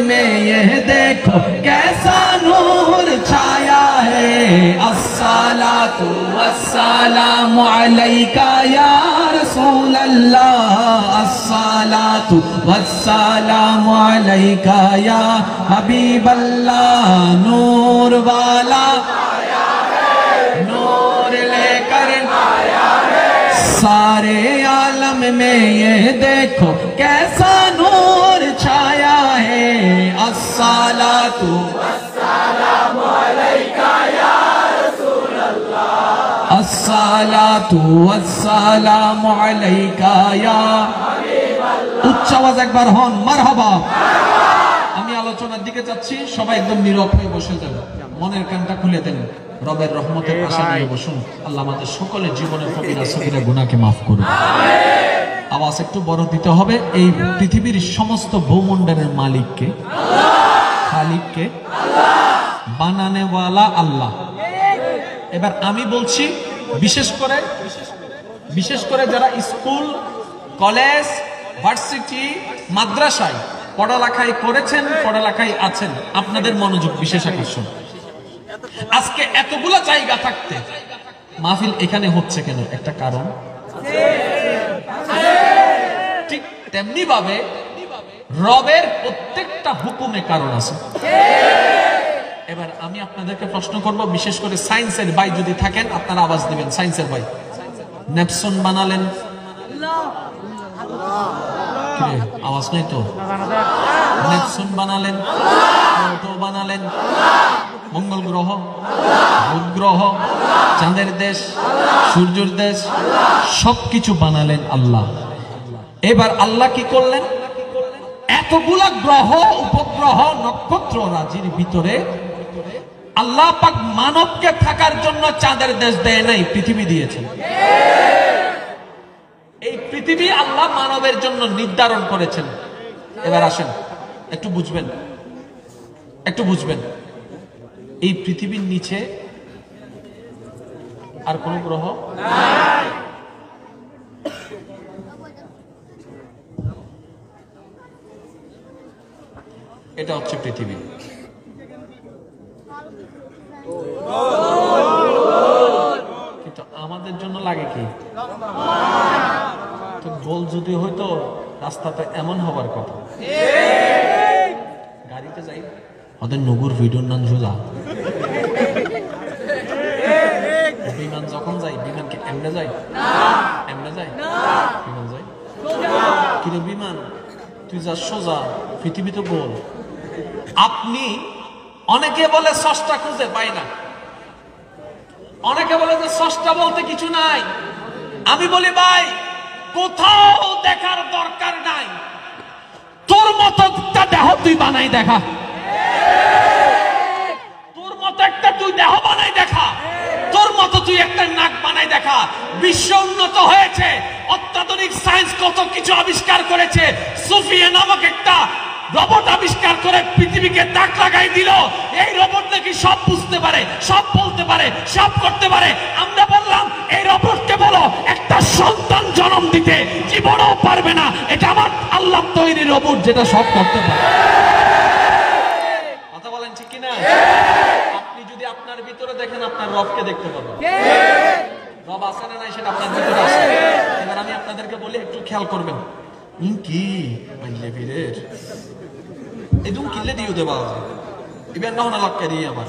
में यह देखो कैसा नूर छाया है। अस्सला तू अस्सलाम अलैका या रसूल अल्लाह अस्सला तू वस्सलाम अलैका या हबीब अल्लाह नूर वाला नूर लेकर सारे आलम में ये देखो कैसा والصلاة والسلام عليك يا رسول আমি আলোচনার দিকে যাচ্ছি, সবাই একদম নীরব হয়ে বসে মনের কানটা খুলে দেন। রবের রহমতের আশা বসুন। আল্লাহ আমাদের সকলের জীবনের কবিরা সবিরা গুণাকে মাফ করুন আওয়াজ একটু বড় দিতে হবে। এই পৃথিবীর সমস্ত ভূমণ্ডলের মালিককে। খালিককে। বানানেওয়ালা আল্লাহ। এবার আমি বলছি, বিশেষ করে বিশেষ করে যারা স্কুল, কলেজ, ভার্সিটি, মাদ্রাসায় পড়ালেখায় করেছেন পড়ালেখায় আছেন, আপনাদের মনোযোগ বিশেষ আকর্ষণ। আজকে এতগুলো জায়গা থাকতে মাহফিল এখানে হচ্ছে কেন? একটা কারণ? তেমনি ভাবে রবের প্রত্যেকটা হুকুমে কারণ আছে। এবার আমি আপনাদেরকে প্রশ্ন করব, বিশেষ করে সায়েন্সের ভাই যদি থাকেন, আপনারা আওয়াজ দিবেন, সায়েন্সের ভাই। নেপসন বানালেন। আওয়াজ নেই তো? নেপসন বানালেন। বানালেন। মঙ্গল গ্রহ। বুধ গ্রহ। চাঁদের দেশ। সূর্যের দেশ। সবকিছু বানালেন আল্লাহ। এবার আল্লাহ কি করলেন? এতগুলা গ্রহ, উপগ্রহ, নক্ষত্র রাজির ভিতরে আল্লাহ পাক মানবকে থাকার জন্য চাঁদের দেশ দেয় নাই, পৃথিবী দিয়েছেন এই পৃথিবী আল্লাহ মানবের জন্য নির্ধারণ করেছেন। এবার আসেন, একটু বুঝবেন। একটু বুঝবেন। এই পৃথিবীর নিচে আর কোন গ্রহ? এটা হচ্ছে পৃথিবী। কিন্তু আমাদের জন্য লাগে কি? গোল যদি হইতো, রাস্তাটা এমন হবার কথা। গাড়িতে যাই, ওদের নগুর ভিডিওর নাম ঝুলা বিমান যখন যাই বিমান কি এমনে যাই এমনে যাই বিমান যায়। কিরে বিমান, তুই যা সোজা পৃথিবী তো গোল। আপনি অনেকে বলে সস্তা খুঁজে পাই না। অনেকে বলে যে সস্তা বলতে কিছু নাই। আমি বলি, ভাই, কোথাও দেখার দরকার নাই। তোর মতো একটা দেহ তুই বানাই দেখা। তোর মতো একটা তুই দেহ বানাই দেখা। তোর মতো তুই একটা নাক বানাই দেখা। বিশ্ব উন্নত হয়েছে। অত্যাধুনিক সায়েন্স কত কিছু আবিষ্কার করেছে। সুফিয়া নামক একটা রোবট আবিষ্কার করে পৃথিবীকে তাক লাগাই দিল। এই রোবট নাকি সব বুঝতে পারে, সব বলতে পারে, সব করতে পারে। আমরা বললাম, এই রোবটকে বলো, একটা সন্তান জন্ম দিতে জীবনও পারবে না। এটা আমার আল্লাহ তৈরি রোবট যেটা সব করতে পারে। কথা বলেন ঠিক কিনা? আপনি যদি আপনার ভিতরে দেখেন, আপনার রবকে দেখতে পাবেন রব আছে না নাই সেটা আপনার ভিতরে আছে। এবার আমি আপনাদেরকে বলি, একটু খেয়াল করবেন। কি? বীরের এদুম কিল্লে দিও দেবা ইবেন না হনা লাক্কা দিয়ে আমার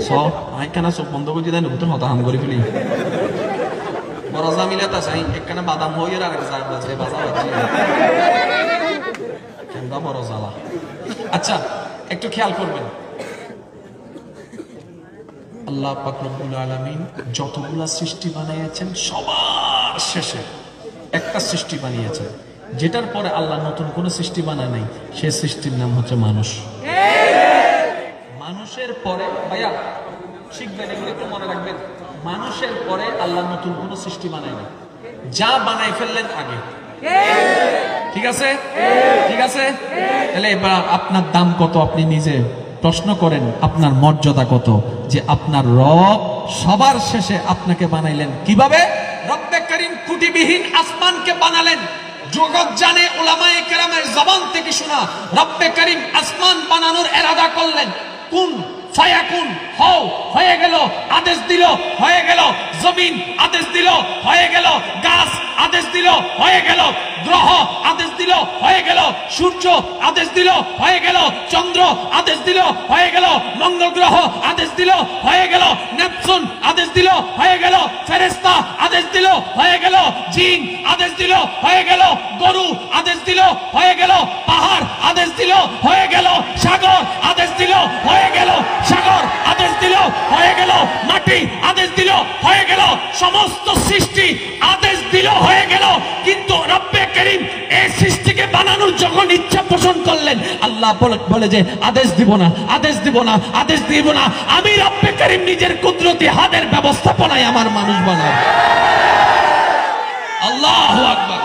স আই কেন চোখ বন্ধ করে দিয়ে নতুন হতা হাম করে ফেলি বরাজা মিলে তা চাই একখানে বাদাম হইয়ের আর এক বাজে জ্বালা আচ্ছা একটু খেয়াল করবেন আল্লাহ পাক রব্বুল আলামিন যতগুলা সৃষ্টি বানিয়েছেন সবার শেষে একটা সৃষ্টি বানিয়েছেন যেটার পরে আল্লাহ নতুন কোনো সৃষ্টি বানায় নাই সে সৃষ্টির নাম হচ্ছে মানুষ। মানুষের পরে, ভাইয়া, শিখবেন, এগুলো একটু মনে রাখবেন। মানুষের পরে আল্লাহ নতুন কোনো সৃষ্টি বানায় নাই। যা বানাই ফেললেন আগে। ঠিক আছে? ঠিক আছে? তাহলে এবার আপনার দাম কত? আপনি নিজে প্রশ্ন করেন, আপনার মর্যাদা কত? যে আপনার রব সবার শেষে আপনাকে বানাইলেন। কীভাবে? রব্বে করিম কুটিবিহীন আসমানকে বানালেন। জগৎ জানে ওলামায়ে কেরামের জবান থেকে শোনা। রব্বে করিম আসমান বানানোর এরাদা করলেন। কোন ফায়াকুন হও হয়ে গেল আদেশ দিল হয়ে গেল জমিন আদেশ দিল হয়ে গেল গাছ আদেশ দিল হয়ে গেল গ্রহ আদেশ দিল হয়ে গেল সূর্য আদেশ দিল হয়ে গেল চন্দ্র আদেশ দিল হয়ে গেল মঙ্গল গ্রহ আদেশ দিল হয়ে গেল নেপচুন আদেশ দিল হয়ে গেল ফেরেস্তা আদেশ দিল হয়ে গেল জিন আদেশ দিল হয়ে গেল গরু আদেশ দিল হয়ে গেল পাহাড় আদেশ দিল হয়ে গেল সাগর আদেশ দিল হয়ে গেল সাগর আদেশ দিল, হয়ে গেল। মাটি আদেশ দিল, হয়ে গেল। সমস্ত সৃষ্টি আদেশ দিল, হয়ে গেল। কিন্তু রব্বে করিম এই সৃষ্টিকে বানানোর যখন ইচ্ছা পোষণ করলেন। আল্লাহ বলে যে, আদেশ দিব না, আদেশ দিব না, আদেশ দিব না। আমি রব্বে করিম নিজের কুদরতি হাতের ব্যবস্থাপনায় আমার মানুষ বানাবো। আল্লাহ আকবার।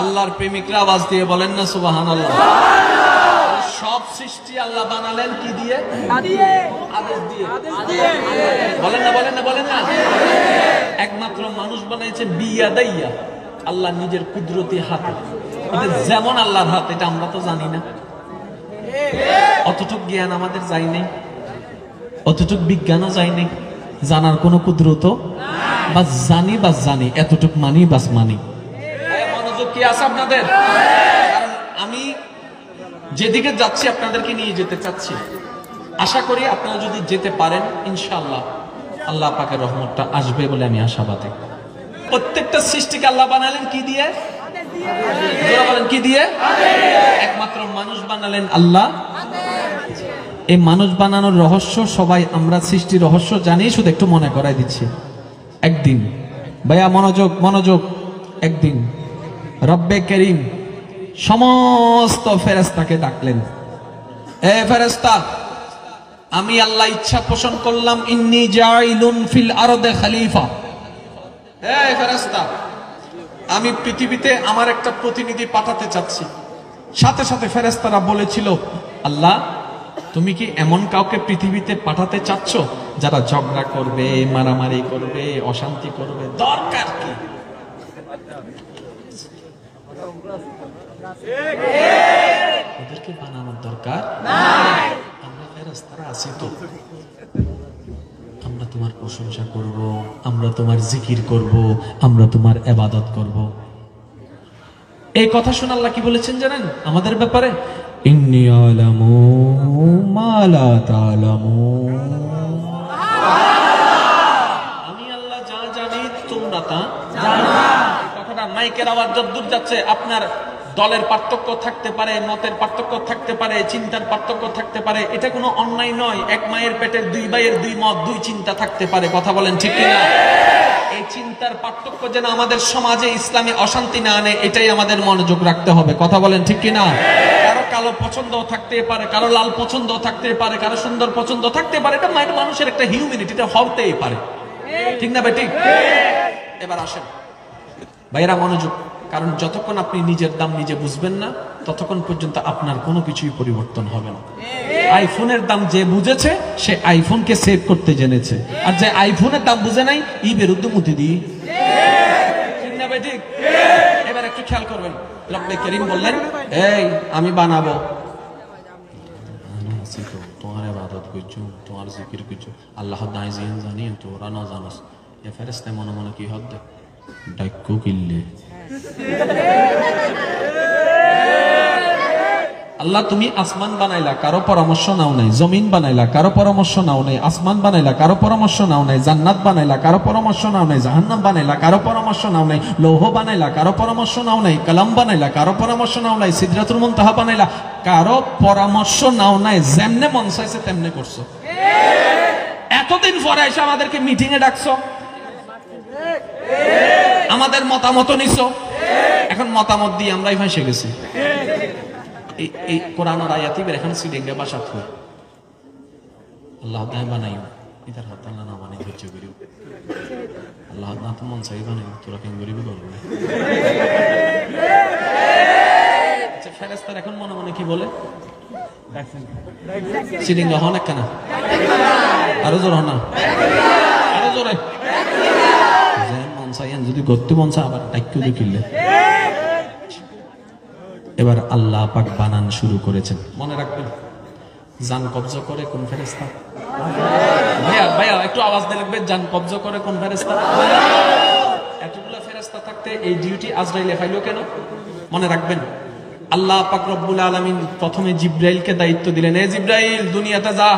আল্লাহর প্রেমিকরা আওয়াজ দিয়ে বলেন না সুবাহান আল্লাহ সব সৃষ্টি আল্লাহ বানালেন কি দিয়ে? বলেন না বলেন না বলেন না। একমাত্র মানুষ বানাইছে বিয়া দাইয়া। আল্লাহ নিজের কুদরতি হাতে। যেমন আল্লাহর হাত, এটা আমরা তো জানি না। অতটুক জ্ঞান আমাদের যাই নাই। অতটুক বিজ্ঞানও যাই নাই জানার কোনো কুদরত? বা জানি বা জানি, এতটুক মানি, বাস মানি। মনোযোগ কি আছে আপনাদের? আমি যেদিকে যাচ্ছি, আপনাদেরকে নিয়ে যেতে চাচ্ছি। আশা করি আপনারা যদি যেতে পারেন, ইনশাআল্লাহ আল্লাহ পাকের রহমতটা আসবে বলে আমি আশাবাদী। প্রত্যেকটা সৃষ্টিকে আল্লাহ বানালেন কি দিয়ে? কি দিয়ে? একমাত্র মানুষ বানালেন আল্লাহ। এই মানুষ বানানোর রহস্য, সবাই আমরা সৃষ্টির রহস্য জানি শুধু একটু মনে করাই দিচ্ছি। একদিন। ভাইয়া, মনোযোগ মনোযোগ। একদিন। রব্বে করিম সমস্ত ফেরেস্তাকে ডাকলেন। এ ফেরেস্তা আমি আল্লাহ ইচ্ছা পোষণ করলাম, ইন্নি জাইলুন ফিল আরদে খালিফা। এ ফেরেস্তা আমি পৃথিবীতে আমার একটা প্রতিনিধি পাঠাতে চাচ্ছি। সাথে সাথে ফেরেস্তারা বলেছিল, আল্লাহ তুমি কি এমন কাউকে পৃথিবীতে পাঠাতে চাচ্ছ যারা ঝগড়া করবে, মারামারি করবে, অশান্তি করবে? দরকার কি? ওদেরকে বানানোর দরকার? আমরা ফেরেস্তারা আছি তো। আমরা তোমার প্রশংসা করব, আমরা তোমার জিকির করব, আমরা তোমার এবাদত করব। এই কথা শুনে কি বলেছেন জানেন? আমাদের ব্যাপারে ইন্নি আলামু মালা তালামু আমি আল্লাহ যা জানি তোমরা তা কথাটা মাইকের আওয়াজ যদ্দূর যাচ্ছে, আপনার দলের পার্থক্য থাকতে পারে, মতের পার্থক্য থাকতে পারে, চিন্তার পার্থক্য থাকতে পারে, এটা কোনো অন্যায় নয়। এক মায়ের পেটের দুই ভাইয়ের দুই মত, দুই চিন্তা থাকতে পারে। কথা বলেন ঠিক কিনা? এই চিন্তার পার্থক্য যেন আমাদের সমাজে ইসলামী অশান্তি না আনে, এটাই আমাদের মনোযোগ রাখতে হবে। কথা বলেন ঠিক কিনা? কারও কালো পছন্দ থাকতে পারে, কারও লাল পছন্দ থাকতে পারে, কারও সুন্দর পছন্দ থাকতে পারে, এটা মায়ের মানুষের একটা হিউম্যানিটি এটা হতেই পারে। ঠিক না বেটি এবার আসেন। ভাইয়েরা, মনোযোগ কারণ যতক্ষণ আপনি নিজের দাম নিজে বুঝবেন না, ততক্ষণ পর্যন্ত আপনার কোনো কিছুই পরিবর্তন হবে না। আইফোনের দাম যে বুঝেছে, সে আইফোনকে সেভ করতে জেনেছে। আর যে আইফোনের দাম বুঝে নাই, ই বিরুদ্ধ মুতি দিই। এবার একটু খেয়াল করবেন। করিম বললেন, এই, আমি বানাবো। তোমার তোমার আল্লাহ জিন, তোরা না মনে মনে কি হদ দেয়? ডাক্কু কিনলে আল্লাহ, তুমি আসমান বানাইলা, কারও পরামর্শ নাও নাই, জমিন বানাইলা, কারও পরামর্শ নাও নাই, আসমান বানাইলা, কারও পরামর্শ নাও নাই, জান্নাত বানাইলা, কারও পরামর্শ নাও নাই, জাহান্নাম বানাইলা, কারও পরামর্শ নাও নাই, লৌহ বানাইলা, কারও পরামর্শ নাও নাই, কালাম বানাইলা, কারও পরামর্শ নাও নাই সিদ্ধাতুল মুনতাহা বানাইলা, কারও পরামর্শ নাও নাই, যেমনে মন চাইছে তেমনে করছ। এতদিন পরে এসে আমাদেরকে মিটিং এ ডাকছো। আমাদের মতামত নিছো? এখন মতামত দিয়ে আমরাই ফাঁসে গেছি। এই কোরআন আর আয়াতি বের এখন সিডিংয়ে বাসা থুই আল্লাহ দায় ইতার হাত আল্লাহ না বানাই, ধৈর্য করিও আল্লাহ না তো মন চাই তোরা কেন গরিবই করব আচ্ছা ফেরেস্তার এখন মনে মনে কি বলে? সিরিঙ্গা হন কেনা? আরও জোর হন আরও জোরে? মন চাইয়েন যদি আবার দেখিলে এবার আল্লাহ পাক বানান শুরু করেছেন। মনে রাখবেন জান কবজা করে কোন ফেরেস্তা ভাইয়া ভাইয়া, একটু আওয়াজ দিয়ে জান কবজা করে কোন ফেরেস্তা ফেরেস্তা থাকতে এই ডিউটি আজরাইলে ফাইলো কেন? মনে রাখবেন, আল্লাহ পাক রব্বুল আলামিন প্রথমে জিব্রাইলকে দায়িত্ব দিলেন। এ জিব্রাইল, দুনিয়াতে যা,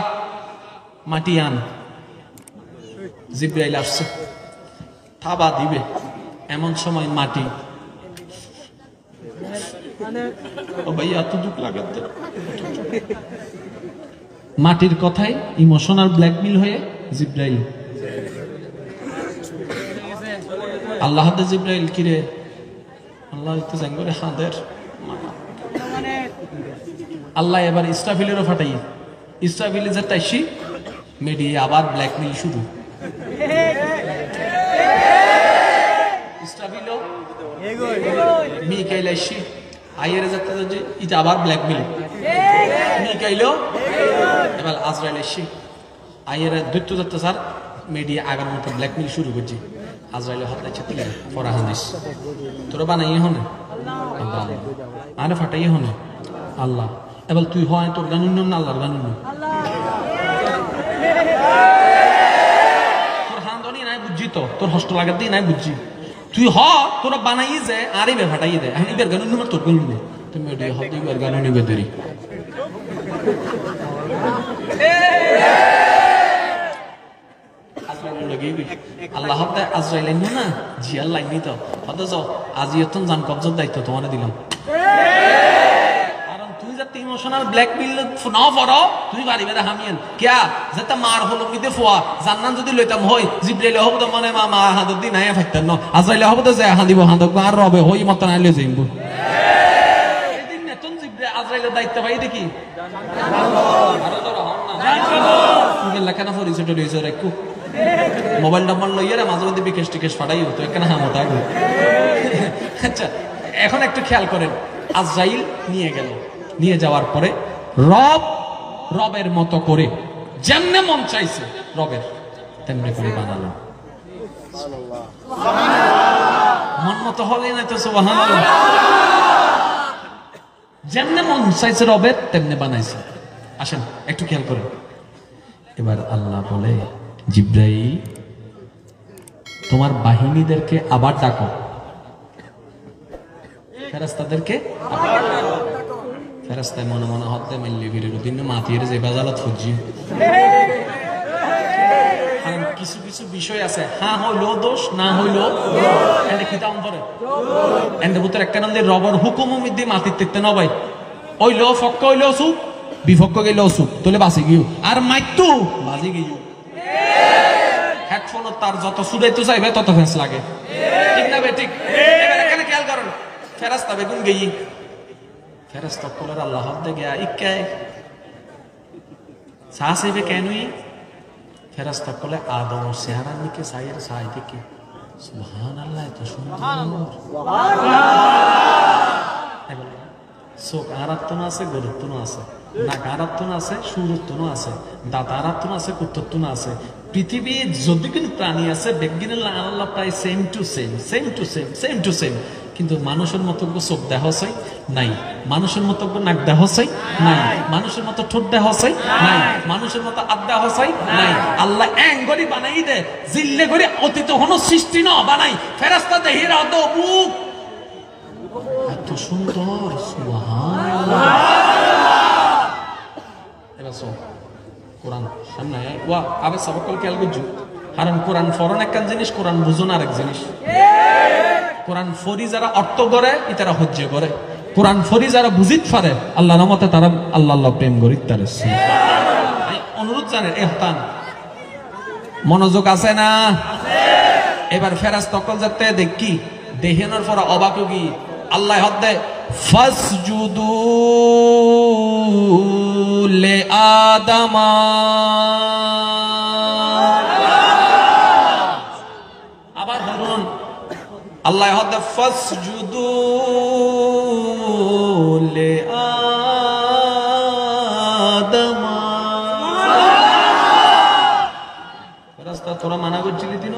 মাটি আন। জিব্রাইল আসছে। থাবা দিবে এমন সময় মাটি। ও ভাই এত দুঃখ লাগাতে মাটির কথায় ইমোশনাল ব্ল্যাকমেল হয়ে জিব্রাইল। আল্লাহ জিব্রাইল কিরে আল্লাহ তো জাঙ্গরে হাদের আল্লাহ এবার ইস্টাফিলেরও ফাটাই ইস্টাফিলে যে তাইছি মেডিয়ে আবার ব্ল্যাকমেল শুরু। মিকাইল আইসি আইয়ের যাতে যে এটা আবার ব্ল্যাকমেল মিকাইলো এবার আজরাইল আইসি আইয়ের দৈত্য যাত্রা স্যার মিডিয়া আগার মতো ব্ল্যাকমেল শুরু করছি আজরাইলে হাত লাগছে তিলে ফরা হাদিস তোরা বানাই হনে আল্লাহ আরে ফাটাই হনে আল্লাহ এবার তুই হয় তোর গান উন্নয়ন না আল্লাহর গান উন্নয়ন তোর নাই বুঝছি তো তোর হস্ট লাগার দিয়ে নাই বুঝছি তুই হ, তোরা বানাই যে, আরে বে ফাটাই দে। আমি বের গান উন্নয়ন তোর উন্নয়ন তুমি মিডিয়া হতে এবার গান নিবে দেরি। আল্লাহ হতে আজরাইল না? জি আল্লাহ নি তো হতে যাও আজি এতন জান কবজত দায়িত্ব তোমারে দিলাম। তুই যাতে ইমোশনাল ব্ল্যাকমেইল না পড়ো তুই পারিবে না হামিয়েন কিয়া? যাতে মার হলো মিদে ফোয়া জান্নান যদি লইতাম হই জিব্রাইল হব তো মনে মা মা হাদর দি নাই ফাইতাম ন। আজরাইল হব তো যায় হাদিব হাদক আর রবে হই মত না লই যাইব দায়িত্ব পাই দেখি। তুমি লেখানা মোবাইল নাম্বার লইয়া মাঝে মধ্যে বিকেশ টিকেশ ফাটাই হতো এখানে হামো থাকবে আচ্ছা এখন একটু খেয়াল করেন আজরাইল নিয়ে গেল। নিয়ে যাওয়ার পরে রব রবের মতো করে যেমনে মন চাইছে রবের, তেমনি করে বানালো মন মতো হলে না তো যেমনে মন চাইছে রবের, তেমনি বানাইছে। আসেন, একটু খেয়াল করেন। এবার আল্লাহ বলে জিব্রাই তোমার বাহিনীদেরকে আবার ডাকো। ফেরাস্তাদেরকে ফেরাস্তায় মনে মনে হতে মাইলি ফিরে দিন মাতিয়ে যে বাজালত কারণ কিছু কিছু বিষয় আছে। হ্যাঁ হইল দোষ, না হইল এন্ড কি দাম এন্ড বুতর একটা নন্দে রবর হুকুম মিদ্দি মাতির তেতে নবাই। ওইলো ফক্ক হইল সুপ বিফক্ক গেলেও সুপ তোলে বাসি গিয়ে। আর মাইতু বাজি গিয়ে। হেডফোন তার যত সুদাইতে চাইবে তত ফেন্স লাগে। ঠিক না বে, ঠিক? এবার এখানে খেয়াল করুন। ফেরাস্তা বেগুন গেই ফেরাস্তা কলার আল্লাহ দে গিয়া ইক্কায় সাহসিবে কেনই ফেরাস্তা কলে আদম চেহারার দিকে সাইয়ের সাই থেকে সুবহান আল্লাহ এত সুন্দর। চোখ আরাত্তন আছে, গরুত্তন আছে। নাক আরাত্তন আছে, সুরত্তন আছে। দাঁত আরাত্তন আছে কুত্তত্তন আছে। পৃথিবীর যদি কিন্তু প্রাণী আছে, বেগিনের আল্লাহ প্রায় same to same same to same same to same কিন্তু মানুষের মতো চোখ দেহ চাই? নাই। মানুষের মতো নাক দেহ চাই? নাই। মানুষের মতো ঠোঁট দেহ চাই? নাই। মানুষের মতো আদ দেহ চাই? নাই। আল্লাহ এং গড়ি বানাই দে। জিল্লে গড়ি অতীত হনো সৃষ্টি ন বানাই। ফেরাস্তা দেহির অত এত সুন্দর। কোরআন সামনে ওয়া কারণ কোরআন ফরন একখান জিনিস, কোরআন বুঝুন আরেক জিনিস। কোরআন ফরি যারা অর্থ করে ইতারা হজ্য করে কোরআন ফরি যারা বুঝিত পারে, আল্লাহ নামতে তারা আল্লাহ আল্লাহ প্রেম করি তার অনুরোধ জানে এহতান মনোযোগ আছে না? এবার ফেরাজ তকল যাতে দেখি দেহেনোর পর অবাক কি আল্লাহ হদ্দে ফাসজুদু লে আদামা। আল্লাহ হদ ফাসজুদু লিআদম রাস্তা তোরা মানা করছিলি দিন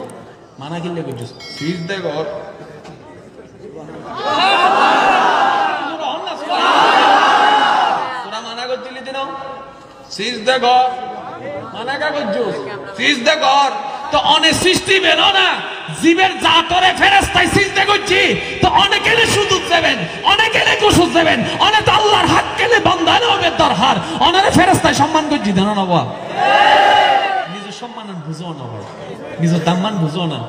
মানা কিনলে করছিস? সিজ দে ঘর। তোরা মানা করছিলি দিন সিজ দে ঘর। মানা কা করছিস? সিজ দে ঘর। তো অনেক সৃষ্টি বেরো না জীবের জাতরে ফেরেস্তায় সিজদে করছি, তো অনেকে সুযোগ দেবেন অনেকে কুসুদ দেবেন অনেক আল্লাহর হাত কেলে বন্ধানে হবে দরহার অনেক ফেরেস্তায় সম্মান করছি জানো না বাবা। নিজের সম্মান বুঝো না নিজের দাম্মান বুঝো না।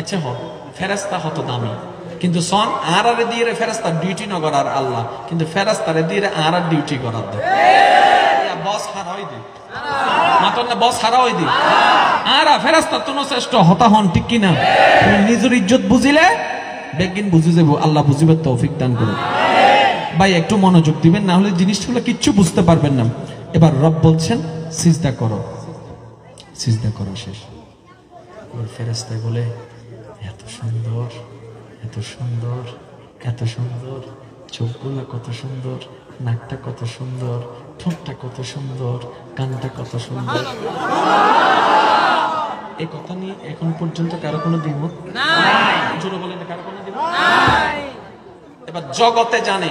আচ্ছা হ ফেরেস্তা হত দামি। কিন্তু সন আর আরে দিয়ে ফেরেস্তা ডিউটি ন করার আল্লাহ। কিন্তু ফেরেস্তারে দিয়ে আর আর ডিউটি করার দে বস হার হয় দি। কিচ্ছু বুঝতে পারবেন না। এবার রব বলছেন, সিজদা করো। সিজদা করো শেষ। ফেরেস্তায় বলে, এত সুন্দর এত সুন্দর এত সুন্দর, চোখগুলো কত সুন্দর, নাকটা কত সুন্দর ঠোঁটটা কত সুন্দর কানটা কত সুন্দর। এই কথা নিয়ে এখন পর্যন্ত কারও কোনো দ্বিমত? জোরে বলেন কারও কোনো দ্বিমত? এবার জগতে জানে।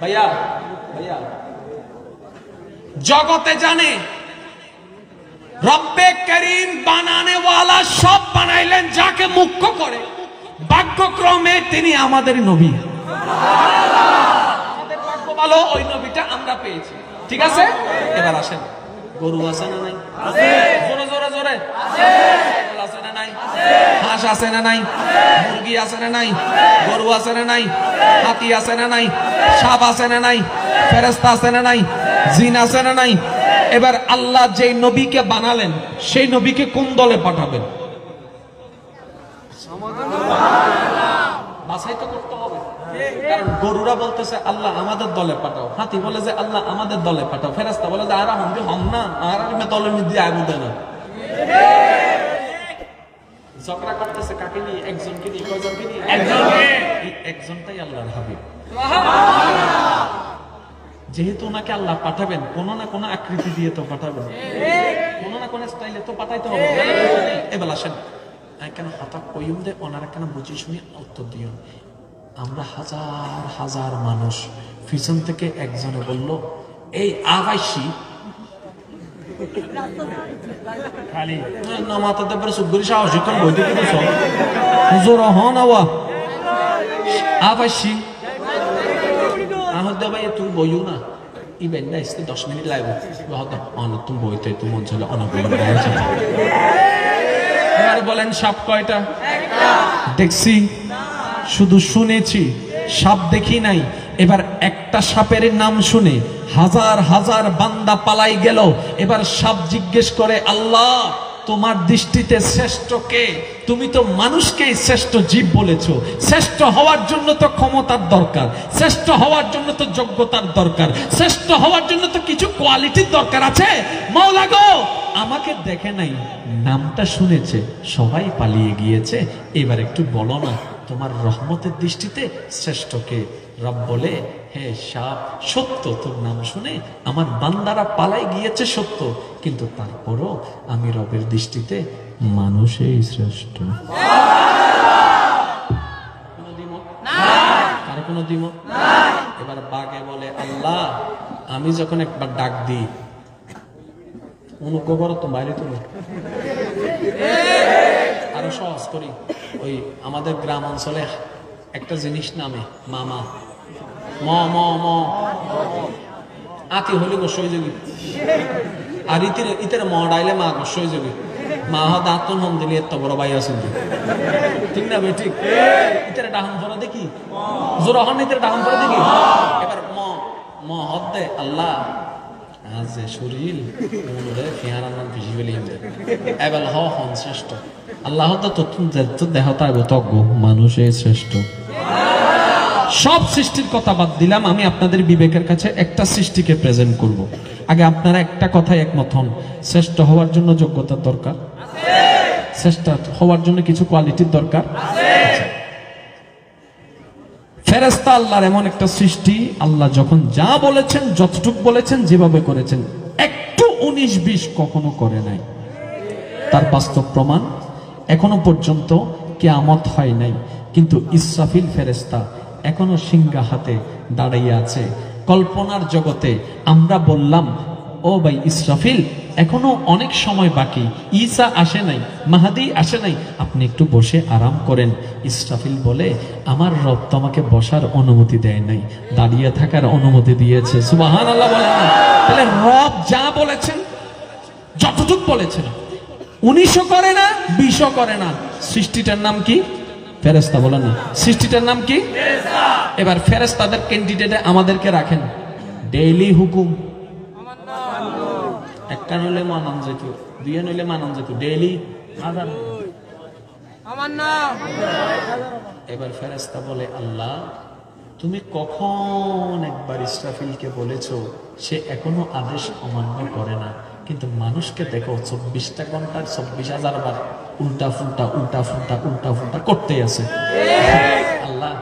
ভাইয়া ভাইয়া। জগতে জানে। রব্বে করিম বানানে ওয়ালা সব বানাইলেন যাকে মুখ্য করে। ভাগ্যক্রমে তিনি আমাদের নবী। ভালো ওই নবীটা আমরা পেয়েছি। ঠিক আছে? এবার আসেন। গরু আছে না নাই? জোরে জোরে জোরে। আছে। না নাই? হাঁস আছে না নাই? মুরগি আছে না নাই? গরু আছে না নাই? হাতি আছে না নাই? সাপ আছে না নাই? ফেরেস্তা আছে না নাই? জিন আছে না নাই? এবার আল্লাহ যেই নবীকে বানালেন সেই নবীকে কোন দলে পাঠাবেন? বাছাই তো করতে হবে। কারণ গরুরা বলতেছে আল্লাহ আমাদের দলে পাঠাও। হাতি বলে যে আল্লাহ আমাদের দলে পাঠাও। ফেরাস্তা বলে যে আর হম হম না আর আমি দলের মধ্যে আগুন দেয় না। ঝগড়া করতেছে কাকে নিয়ে? একজনকে নিয়ে কয়জনকে নিয়ে? একজনটাই আল্লাহর হাবিব। যেহেতু ওনাকে আল্লাহ পাঠাবেন কোনো না কোনো আকৃতি দিয়ে তো পাঠাবেন। কোনো না কোনো স্টাইলে তো পাঠাইতে হবে। এবার আসেন। কেন হাতা কইম দে ওনারা কেন বুঝি শুনি উত্তর দিও আমরা হাজার হাজার মানুষ। পিছন থেকে একজনে বলল, এই আবাইসি খালি না ভাই তুমি বইও না। দশ মিনিট লাগবে। তুমি বইতে তুমি অনেক এবার বলেন, সাপ কয়টা? দেখছি। শুধু শুনেছি, সাপ দেখি নাই। এবার একটা সাপের নাম শুনে হাজার হাজার বান্দা পালাই গেল। এবার সাপ জিজ্ঞেস করে, আল্লাহ, তোমার দৃষ্টিতে শ্রেষ্ঠ কে? তুমি তো মানুষকেই শ্রেষ্ঠ জীব বলেছ। শ্রেষ্ঠ হওয়ার জন্য তো ক্ষমতার দরকার। শ্রেষ্ঠ হওয়ার জন্য তো যোগ্যতার দরকার। শ্রেষ্ঠ হওয়ার জন্য তো কিছু কোয়ালিটির দরকার আছে। মাওলা গো, আমাকে দেখে নাই, নামটা শুনেছে, সবাই পালিয়ে গিয়েছে। এবার একটু বলো না তোমার রহমতের দৃষ্টিতে শ্রেষ্ঠকে রব বলে, হে সাপ, সত্য তোর নাম শুনে আমার বান্দারা পালাই গিয়েছে সত্য কিন্তু তারপরও আমি রবের দৃষ্টিতে মানুষই শ্রেষ্ঠ? কারও কোনো দ্বিমত? এবার বাঘে বলে, আল্লাহ, আমি যখন একবার ডাক দিই, অনুগ্রহ করো তো বাইরে তুলো আরও সহজ করি। ওই আমাদের গ্রাম অঞ্চলে একটা জিনিস নামে, মামা। ম ম ম। আতি হলে গোসই যোগী আর ইতির, ইতের ম ডাইলে মা গোসই যোগী মা হ দাঁত হম দিলে এত বড় বাই আছে। ঠিক না ভাই, ঠিক? ইতের ডাহন পরে দেখি? জোর হন ইতের ডাহন পরে দেখি? এবার ম ম হদ দে, আল্লাহ। আজে শরীর, মনে নাম পিছি এবার হ, হন শ্রেষ্ঠ। আল্লাহ দেহতা তজ্ঞ মানুষে শ্রেষ্ঠ। সব সৃষ্টির কথা বাদ দিলাম, আমি আপনাদের বিবেকের কাছে একটা সৃষ্টিকে প্রেজেন্ট করব। আগে আপনারা একটা কথায় একমত হন, শ্রেষ্ঠ হওয়ার জন্য যোগ্যতার দরকার? শ্রেষ্ঠ হওয়ার জন্য কিছু কোয়ালিটির দরকার? ফেরেস্তা আল্লাহর এমন একটা সৃষ্টি, আল্লাহ যখন যা বলেছেন, যতটুক বলেছেন, যেভাবে করেছেন, একটু উনিশ বিশ কখনো করে নাই। তার বাস্তব প্রমাণ এখনও পর্যন্ত কেয়ামত হয় নাই। কিন্তু ইসরাফিল ফেরেস্তা এখনও সিংহা হাতে দাঁড়াইয়া আছে। কল্পনার জগতে আমরা বললাম, ও ভাই ইসরাফিল, এখনও অনেক সময় বাকি। ঈসা আসে নাই, মাহাদি আসে নাই। আপনি একটু বসে আরাম করেন। ইসরাফিল বলে, আমার রব তো আমাকে বসার অনুমতি দেয় নাই। দাঁড়িয়ে থাকার অনুমতি দিয়েছে। সুবাহান আল্লাহ বলেন। তাহলে রব যা বলেছেন, যতটুক বলেছেন। উনিশও করে না বিশও করে না। সৃষ্টিটার নাম কি? ফেরেস্তা বলেন না। সৃষ্টিটার নাম কি? এবার ফেরেস্তাদের ক্যান্ডিডেটে আমাদেরকে রাখেন। ডেইলি হুকুম। একটা নইলে মানান যেত দুইয়ে নইলে মানান যেত। ডেইলি আদান। আমার নাম। এবার ফেরেস্তা বলে আল্লাহ তুমি কখন একবার ইসরাফিলকে বলেছ সে এখনও আদেশ অমান্য করে না? কিন্তু মানুষকে দেখো চব্বিশটা ঘণ্টার চব্বিশ হাজার বার উল্টা ফুলটা উল্টা ফুলটা উল্টা ফুলটা করতেই আছে। আল্লাহ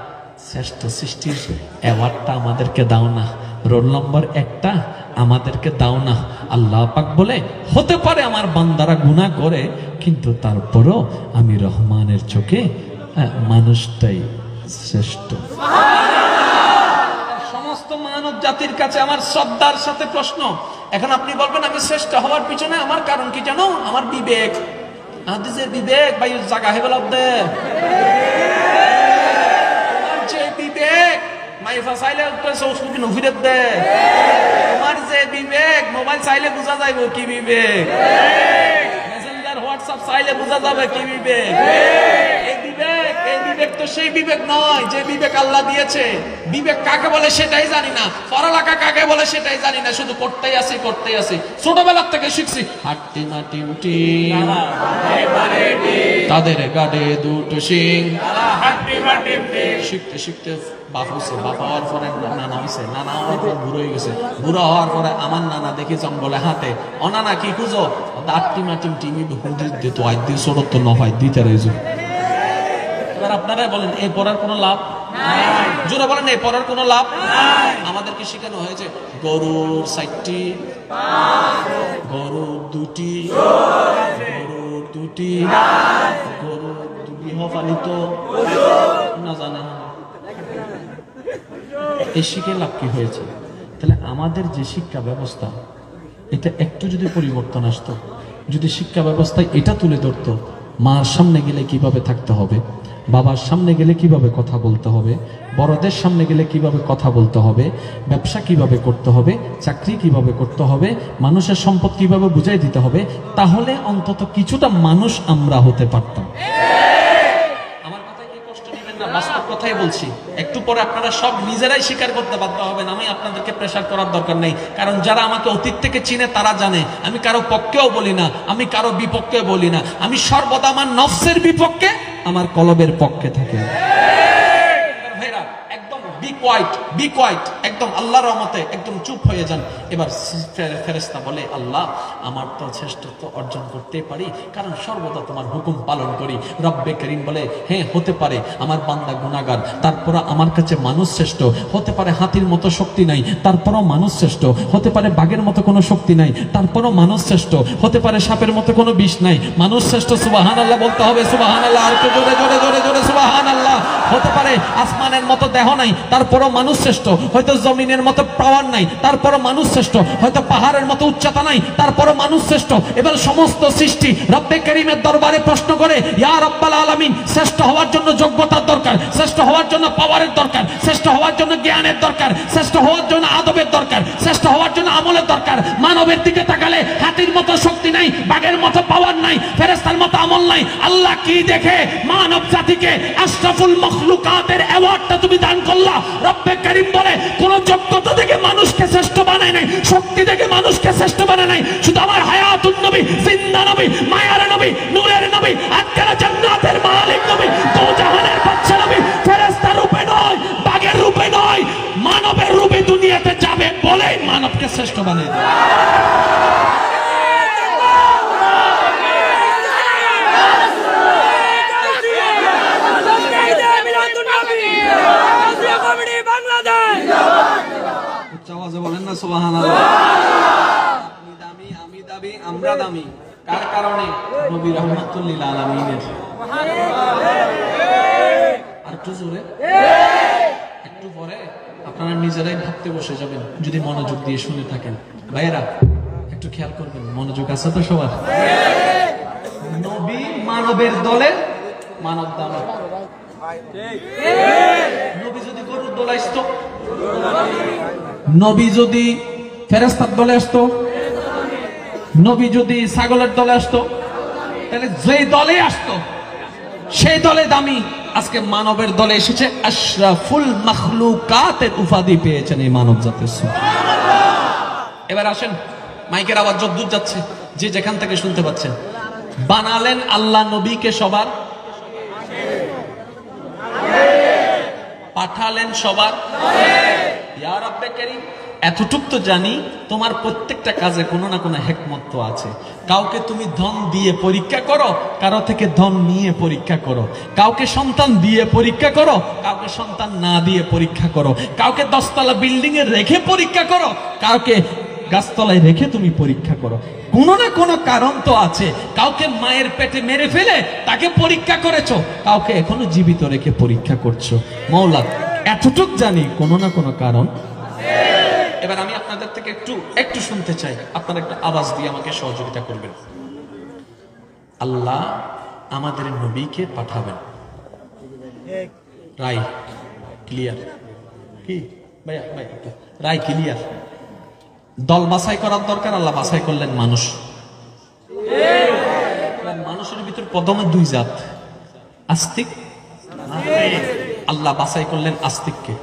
শ্রেষ্ঠ সৃষ্টির অ্যাওয়ার্ডটা আমাদেরকে দাও না। রোল নম্বর একটা আমাদেরকে দাও না। আল্লাহ পাক বলে হতে পারে আমার বান্দারা গুনাহ করে কিন্তু তারপরও আমি রহমানের চোখে আহ, মানুষটাই শ্রেষ্ঠ। সমস্ত মানব জাতির কাছে আমার শ্রদ্ধার সাথে প্রশ্ন এখন আপনি বলবেন আমি শ্রেষ্ঠ হওয়ার পিছনে আমার কারণ কি জানো? আমার বিবেক। হাদিসের বিবেক ভাই জাগা হেবল দে যে বিবেক মাইফা চাইলে চৌষট্টি নফিরত দে। তোমার যে বিবেক মোবাইল চাইলে বোঝা যাইব কি বিবেক। মেসেঞ্জার হোয়াটসঅ্যাপ চাইলে বোঝা যাবে কি বিবেক। বিবেক তো সেই বিবেক নয় যে বিবেক আল্লাহ দিয়েছে। বিবেক কাকে বলে সেটাই জানি না। পড়ালেখা কাকে বলে সেটাই জানি না। শুধু করতেই আসি করতেই আসি ছোটবেলার থেকে শিখছি হাট্টি মাটি, উঠি। তাদের গাড়ে দুটো সিং শিখতে শিখতে নানা আমার নানা দেখি জঙ্গলে হাতে ও নানা কি খুঁজো? আটটি মাটি টিমি হুদি দিত আজ দিন ছোট তো নয় দিতে রয়েছে এবার আপনারা বলেন এই পড়ার কোনো লাভ? জোরে বলেন এই পড়ার কোনো লাভ? আমাদেরকে শেখানো হয়েছে গরুর সাইটটি গরুর দুটি গরুর দুটি গরু গৃহপালিত না জানে। এই শিখে লাভ কি হয়েছে? তাহলে আমাদের যে শিক্ষা ব্যবস্থা এটা একটু যদি পরিবর্তন আসতো যদি শিক্ষা ব্যবস্থায় এটা তুলে ধরতো মার সামনে গেলে কীভাবে থাকতে হবে? বাবার সামনে গেলে কীভাবে কথা বলতে হবে? বড়দের সামনে গেলে কীভাবে কথা বলতে হবে? ব্যবসা কীভাবে করতে হবে? চাকরি কীভাবে করতে হবে? মানুষের সম্পদ কীভাবে বুঝাই দিতে হবে? তাহলে অন্তত কিছুটা মানুষ আমরা হতে পারতাম। আমার কথায় কি কষ্ট নেবেন বাস্তব কথাই বলছি। একটু পরে আপনারা সব নিজেরাই স্বীকার করতে বাধ্য হবেন। আমি আপনাদেরকে প্রেশার করার দরকার নেই। কারণ যারা আমাকে অতীত থেকে চিনে, তারা জানে। আমি কারও পক্ষেও বলি না। আমি কারও বিপক্ষেও বলি না। আমি সর্বদা আমার নফসের বিপক্ষে আমার কলবের পক্ষে থাকে। কোয়াইট বি কোয়াইট একদম আল্লাহর রহমতে একদম চুপ হয়ে যান। এবার ফে- ফেরেশতা বলে, আল্লাহ, আমার তো শ্রেষ্ঠত্ব অর্জন করতে পারি, কারণ সর্বদা তোমার হুকুম পালন করি। রব্বে করিম বলে হ্যাঁ হতে পারে, আমার বান্দা গুণাগার তারপর আমার কাছে মানুষ শ্রেষ্ঠ, হতে পারে হাতির মতো শক্তি নাই। তারপরও মানুষ শ্রেষ্ঠ, হতে পারে বাঘের মতো কোনো শক্তি নাই। তারপরও মানুষ শ্রেষ্ঠ, হতে পারে সাপের মতো কোনো বিষ নাই। মানুষ শ্রেষ্ঠ সুবাহান আল্লাহ বলতে হবে সুবাহান আল্লাহ আর জোরে জোরে জোরে জোরে সুবাহান আল্লাহ হতে পারে আসমানের মতো দেহ নাই তারপরও মানুষ শ্রেষ্ঠ। হয়তো জমিনের মতো পাওয়ার নাই, তারপরও মানুষ শ্রেষ্ঠ। হয়তো পাহাড়ের মতো উচ্চতা নাই, তারপরও মানুষ শ্রেষ্ঠ। এবার সমস্ত সৃষ্টি রব্বে করিমের দরবারে প্রশ্ন করে, ইয়া রব্বাল আলামিন, শ্রেষ্ঠ হওয়ার জন্য যোগ্যতার দরকার, শ্রেষ্ঠ হওয়ার জন্য পাওয়ারের দরকার, শ্রেষ্ঠ হওয়ার জন্য জ্ঞানের দরকার, শ্রেষ্ঠ হওয়ার জন্য আদবের দরকার, শ্রেষ্ঠ হওয়ার জন্য আমলের দরকার। মানবের দিকে তাকালে হাতির মতো শক্তি নাই, বাঘের মতো পাওয়ার নাই ফেরেস্তার মতো আমল নাই। আল্লাহ কি দেখে? মানব জাতিকে আশরাফুল মখলুকাতের অ্যাওয়ার্ডটা তুমি দান করলা। রব্বে করিম বলে, কোন যোগ্যতা থেকে মানুষকে শ্রেষ্ঠ বানায় নাই, শক্তি থেকে মানুষকে শ্রেষ্ঠ বানায় নাই। শুধু আমার হায়াতুন নবী, জিন্দা নবী, মায়ার নবী, নূরের নবী, আজকের জান্নাতের মালিক নবী, দোজাহানের বাদশা নবী ফেরেশতা রূপে নয়, বাঘের রূপে নয়, মানবের রূপে দুনিয়াতে যাবে বলেই মানবকে শ্রেষ্ঠ বানায় দেয় আওয়াজে বলেন না সুবাহান আপনি দামি আমি দামি আমরা দামি। কার কারণে? নবী রহমাতুল্লিল আলমিনের। আর একটু জোরে। একটু পরে আপনারা নিজেরাই ভাবতে বসে যাবেন যদি মনোযোগ দিয়ে শুনে থাকেন। ভাইয়েরা একটু খেয়াল করবেন মনোযোগ আছে তো সবার? নবী মানবের দলে মানব দামে নবী যদি গরুর দলে আসতো নবী যদি ফেরেস্তার দলে আসতো, নবী যদি ছাগলের দলে আসতো, তাহলে যে দলে আসতো, সেই দলে দামি আজকে মানবের দলে এসেছে আশরাফুল মখলুকাতের উপাধি পেয়েছেন এই মানব জাতির এবার আসেন, মাইকের আওয়াজ যদ্দূর যাচ্ছে, যে যেখান থেকে শুনতে পাচ্ছেন। বানালেন আল্লাহ নবীকে সবার। পাঠালেন সবার। এতটুক তো জানি তোমার প্রত্যেকটা কাজে কোনো না কোনো হেকমত তো আছে। কাউকে তুমি ধন দিয়ে পরীক্ষা করো, কারও থেকে ধন নিয়ে পরীক্ষা করো। কাউকে সন্তান দিয়ে পরীক্ষা করো, কাউকে সন্তান না দিয়ে পরীক্ষা করো। কাউকে দশতলা বিল্ডিং এ রেখে পরীক্ষা করো, কাউকে গাছতলায় রেখে তুমি পরীক্ষা করো। কোনো না কোনো কারণ তো আছে। কাউকে মায়ের পেটে মেরে ফেলে তাকে পরীক্ষা করেছ, কাউকে এখনও জীবিত রেখে পরীক্ষা করছ। মৌলা এতটুক জানি কোনো না কোনো কারণ। এবার আমি আপনাদের থেকে একটু একটু শুনতে চাই। আপনারা একটা আওয়াজ দিয়ে আমাকে সহযোগিতা করবেন। আল্লাহ আমাদের নবীকে পাঠাবেন। রাই ক্লিয়ার কি? ভাইয়া ভাই রাই ক্লিয়ার দল বাছাই করার দরকার, আল্লাহ বাছাই করলেন মানুষ। মানুষের ভিতর প্রথমে দুই জাত। আস্তিক? আল্লাহ বাছাই করলেন আস্তিককে।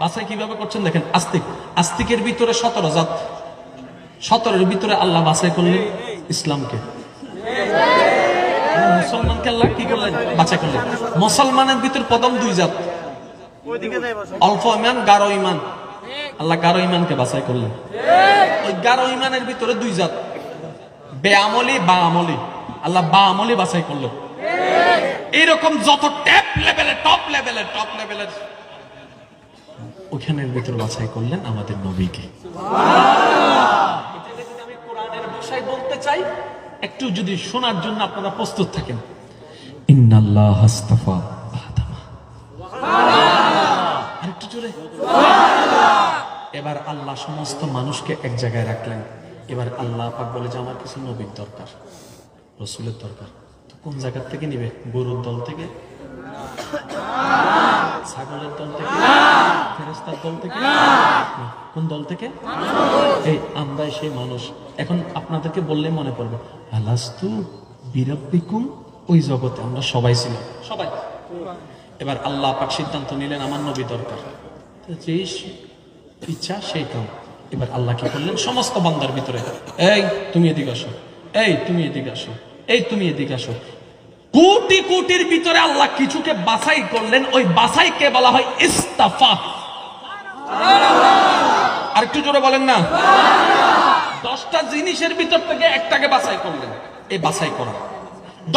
বাছাই কীভাবে করছেন দেখেন, আস্তিক। আস্তিকের ভিতরে সতেরো জাত। সতেরোর ভিতরে আল্লাহ বাছাই করলেন ইসলামকে। মুসলমানকে আল্লাহ কি করলেন? বাছাই করলেন। মুসলমানের ভিতর প্রথম দুই জাত। অল্প ইমান গারো ইমান। আল্লাহ গারো ইমানকে বাছাই করলেন। ওই গারো ইমানের ভিতরে দুই জাত। বেআমলি বা আমলি আল্লাহ বা আমলি বাছাই করলেন। এইরকম যত ট্যাপ টপ লেভেলের টপ লেভেলের ওখানের ভিতর বাছাই করলেন আমাদের নবীকে। আমি কোরআনের বলতে চাই একটু যদি শোনার জন্য আপনারা প্রস্তুত থাকেন। জোরে। এবার আল্লাহ সমস্ত মানুষকে এক জায়গায় রাখলেন। এবার আল্লাহ পাক বলে যে আমার কিছু নবীর দরকার, রসুলের দরকার। কোন জায়গা থেকে নিবে? গরুর দল থেকে? ছাগলের দল থেকে? ফেরেস্তার দল থেকে? কোন দল থেকে? এই আমরাই সেই মানুষ। এখন আপনাদেরকে বললে মনে পড়বে, আলাস্তু বিরব্বিকুম? ওই জগতে আমরা সবাই ছিলাম। সবাই। এবার আল্লাহ পাক সিদ্ধান্ত নিলেন, আমার নবী দরকার। যেই ইচ্ছা, সেই কাম। এবার আল্লাহ কি করলেন? সমস্ত বান্দার ভিতরে, এই, তুমি এদিকে আসো। এই, তুমি এদিকে আসো। এই, তুমি এদিকে আসো। কোটি কোটির ভিতরে আল্লাহ কিছুকে বাছাই করলেন ওই বাছাইকে বলা হয় ইস্তাফা। আর একটু জোরে বলেন না। দশটা জিনিসের ভিতর থেকে একটাকে বাছাই করলেন এই বাছাই করা।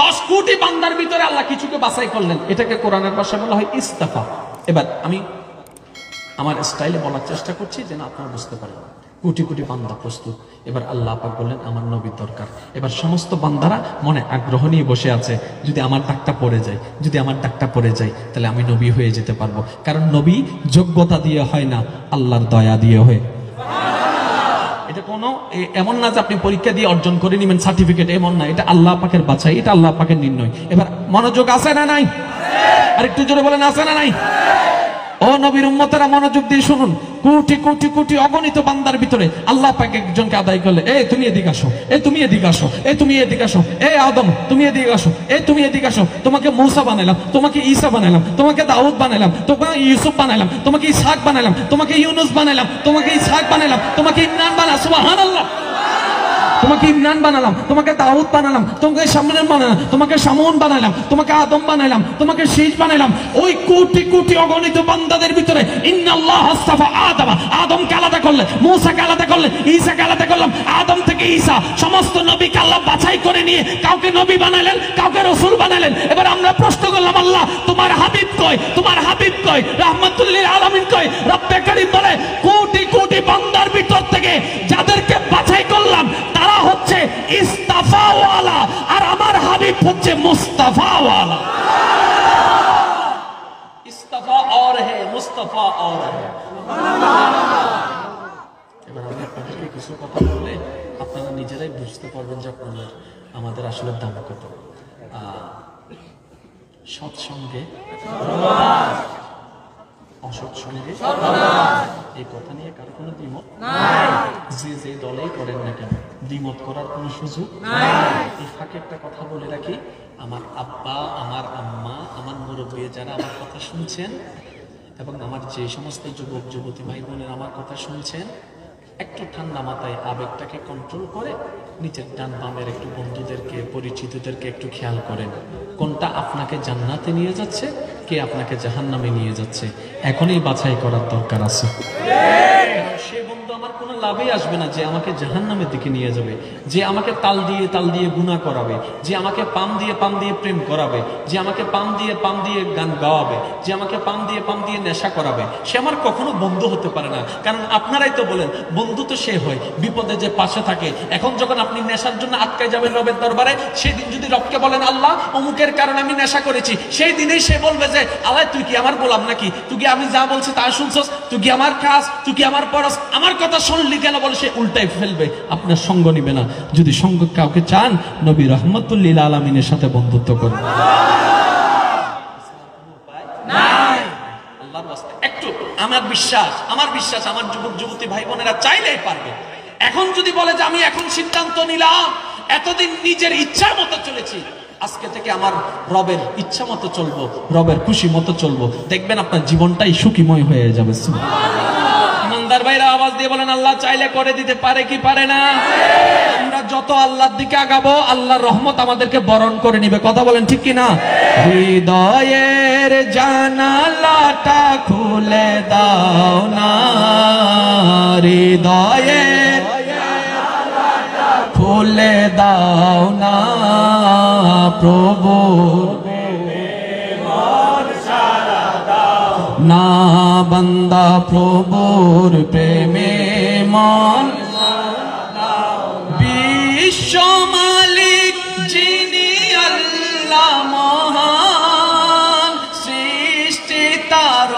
দশ কোটি বান্দার ভিতরে আল্লাহ কিছুকে বাছাই করলেন এটাকে কোরআনের ভাষায় বলা হয় ইস্তাফা। এবার আমি আমার স্টাইলে বলার চেষ্টা করছি যেন আপনারা বুঝতে পারেন। কোটি কোটি বান্দা প্রস্তুত। এবার আল্লাহ পাক বললেন, আমার নবীর দরকার। এবার সমস্ত বান্দারা মনে আগ্রহ নিয়ে বসে আছে, যদি আমার ডাকটা পড়ে যায়, যদি আমার ডাকটা পড়ে যায়, তাহলে আমি নবী হয়ে যেতে পারব। কারণ নবী যোগ্যতা দিয়ে হয় না, আল্লাহর দয়া দিয়ে হয়। এটা কোনো এমন না যে আপনি পরীক্ষা দিয়ে অর্জন করে নেবেন, সার্টিফিকেট এমন না, এটা আল্লাহ পাকের বাছাই, এটা আল্লাহ পাকের নির্ণয়। এবার মনোযোগ আছে না নাই? আর একটু জোরে বলেন, আছে না নাই? ও নবীর উম্মতেরা মনোযোগ দিয়ে শুনুন। কোটি কোটি কোটি অগণিত বান্দার ভিতরে আল্লাহ পাক একজনকে আদায় করলে এই তুমি এদিকে আসো এই তুমি এদিকে আসো এই তুমি এদিকে আসো এই আদম, তুমি এদিকে আসো এই তুমি এদিকে আসো, তোমাকে মূসা বানাইলাম, তোমাকে ঈসা বানাইলাম, তোমাকে দাউদ বানাইলাম, তোমাকে ইউসুফ বানাইলাম, তোমাকে ইসহাক বানাইলাম, তোমাকে ইউনুস বানাইলাম, তোমাকে ইসহাক বানাইলাম, তোমাকে ইমরান বানাইলাম, সুবহানাল্লাহ। তোমাকে ইমরান বানালাম, তোমাকে দাউদ বানালাম, তোমাকে সামনের বানালাম, তোমাকে সামন বানালাম, তোমাকে আদম বানালাম, তোমাকে শীষ বানালাম। ওই কোটি কোটি অগণিত বান্দাদের ভিতরে আদমকে আলাদা করলে, মূসাকে আলাদা করলে, ঈসাকে আলাদা করলাম। আদম থেকে ঈসা, সমস্ত বাছাই করে নিয়ে কাউকে নবী বানালেন, কাউকে রসুল বানালেন। এবার আমরা প্রশ্ন করলাম, আল্লাহ, তোমার হাবিব কয় তোমার হাবিব কয় রহমতুল্লিল আলমিন কয় রব্বে বলে, কোটি কোটি বান্দার ভিতর থেকে যাদেরকে বাছাই করলাম, তারা তারা হচ্ছে ইস্তাফাওয়ালা আর আমার হাবিব হচ্ছে মুস্তাফাওয়ালা। হে আপনারা নিজেরাই বুঝতে পারবেন যে আমাদের আসলে দাম কত। সৎসঙ্গে এই কথা নিয়ে কারও কোনো দ্বিমত যে যে দলেই করেন না কেন দ্বিমত করার কোনো সুযোগ এই ফাঁকে একটা কথা বলে রাখি আমার আব্বা আমার আম্মা আমার মুরব্বী যারা আমার কথা শুনছেন এবং আমার যে সমস্ত যুবক যুবতী ভাই বোনের আমার কথা শুনছেন একটু ঠান্ডা মাথায় আবেগটাকে কন্ট্রোল করে নিচের ডান বামের একটু বন্ধুদেরকে পরিচিতদেরকে একটু খেয়াল করেন। কোনটা আপনাকে জান্নাতে নিয়ে যাচ্ছে কে আপনাকে জাহান নামে নিয়ে যাচ্ছে? এখনই বাছাই করার দরকার আছে। আসবে না যে আমাকে জাহান্নামের দিকে নিয়ে যাবে, যে আমাকে তাল দিয়ে তাল দিয়ে গুণা করাবে, যে আমাকে পাম দিয়ে পাম দিয়ে প্রেম করাবে, যে আমাকে পাম দিয়ে পাম দিয়ে গান গাওয়াবে, যে আমাকে পাম দিয়ে পাম দিয়ে নেশা করাবে। সে আমার কখনো বন্ধু হতে পারে না। কারণ আপনারাই তো বলেন, বন্ধু তো সে হয়, বিপদে যে পাশে থাকে। এখন যখন আপনি নেশার জন্য আটকায় যাবেন রবের দরবারে, সেদিন যদি রবকে বলেন, আল্লাহ, অমুকের কারণে আমি নেশা করেছি। সেই দিনেই সে বলবে যে, আল্লাহ, তুই কি আমার বললাম নাকি? তুই কি আমি যা বলছি তা শুনছস? তুই কি আমার কাজ তুই কি আমার পড়াস আমার কথা শুনলি বলে সে উল্টাই ফেলবে। আপনার সঙ্গ নিবে না। যদি সঙ্গ কাউকে চান নবী রহমতুল্লিল আলমিনের সাথে বন্ধুত্ব একটু আমার বিশ্বাস আমার বিশ্বাস আমার যুবক যুবতী ভাই বোনেরা চাইলেই পারবে। এখন যদি বলে যে আমি এখন সিদ্ধান্ত নিলাম এতদিন নিজের ইচ্ছার মতো চলেছি আজকে থেকে আমার রবের ইচ্ছা মতো চলবো রবের খুশি মতো চলবো। দেখবেন আপনার জীবনটাই সুখীময় হয়ে যাবে। ইমানদার ভাইরা আওয়াজ দিয়ে বলেন, আল্লাহ চাইলে করে দিতে পারে কি পারে না? আমরা যত আল্লাহর দিকে আগাবো, আল্লাহর রহমত আমাদেরকে বরণ করে নিবে। কথা বলেন ঠিক কি না হৃদয়ের জানালাটা খুলে দাও না। হৃদয়ের খুলে দাও না, প্রভু। না বন্দা প্রভুর প্রেমে মন বিশ্ব মালিক যিনি আল্লাহ মহান, সৃষ্টি তার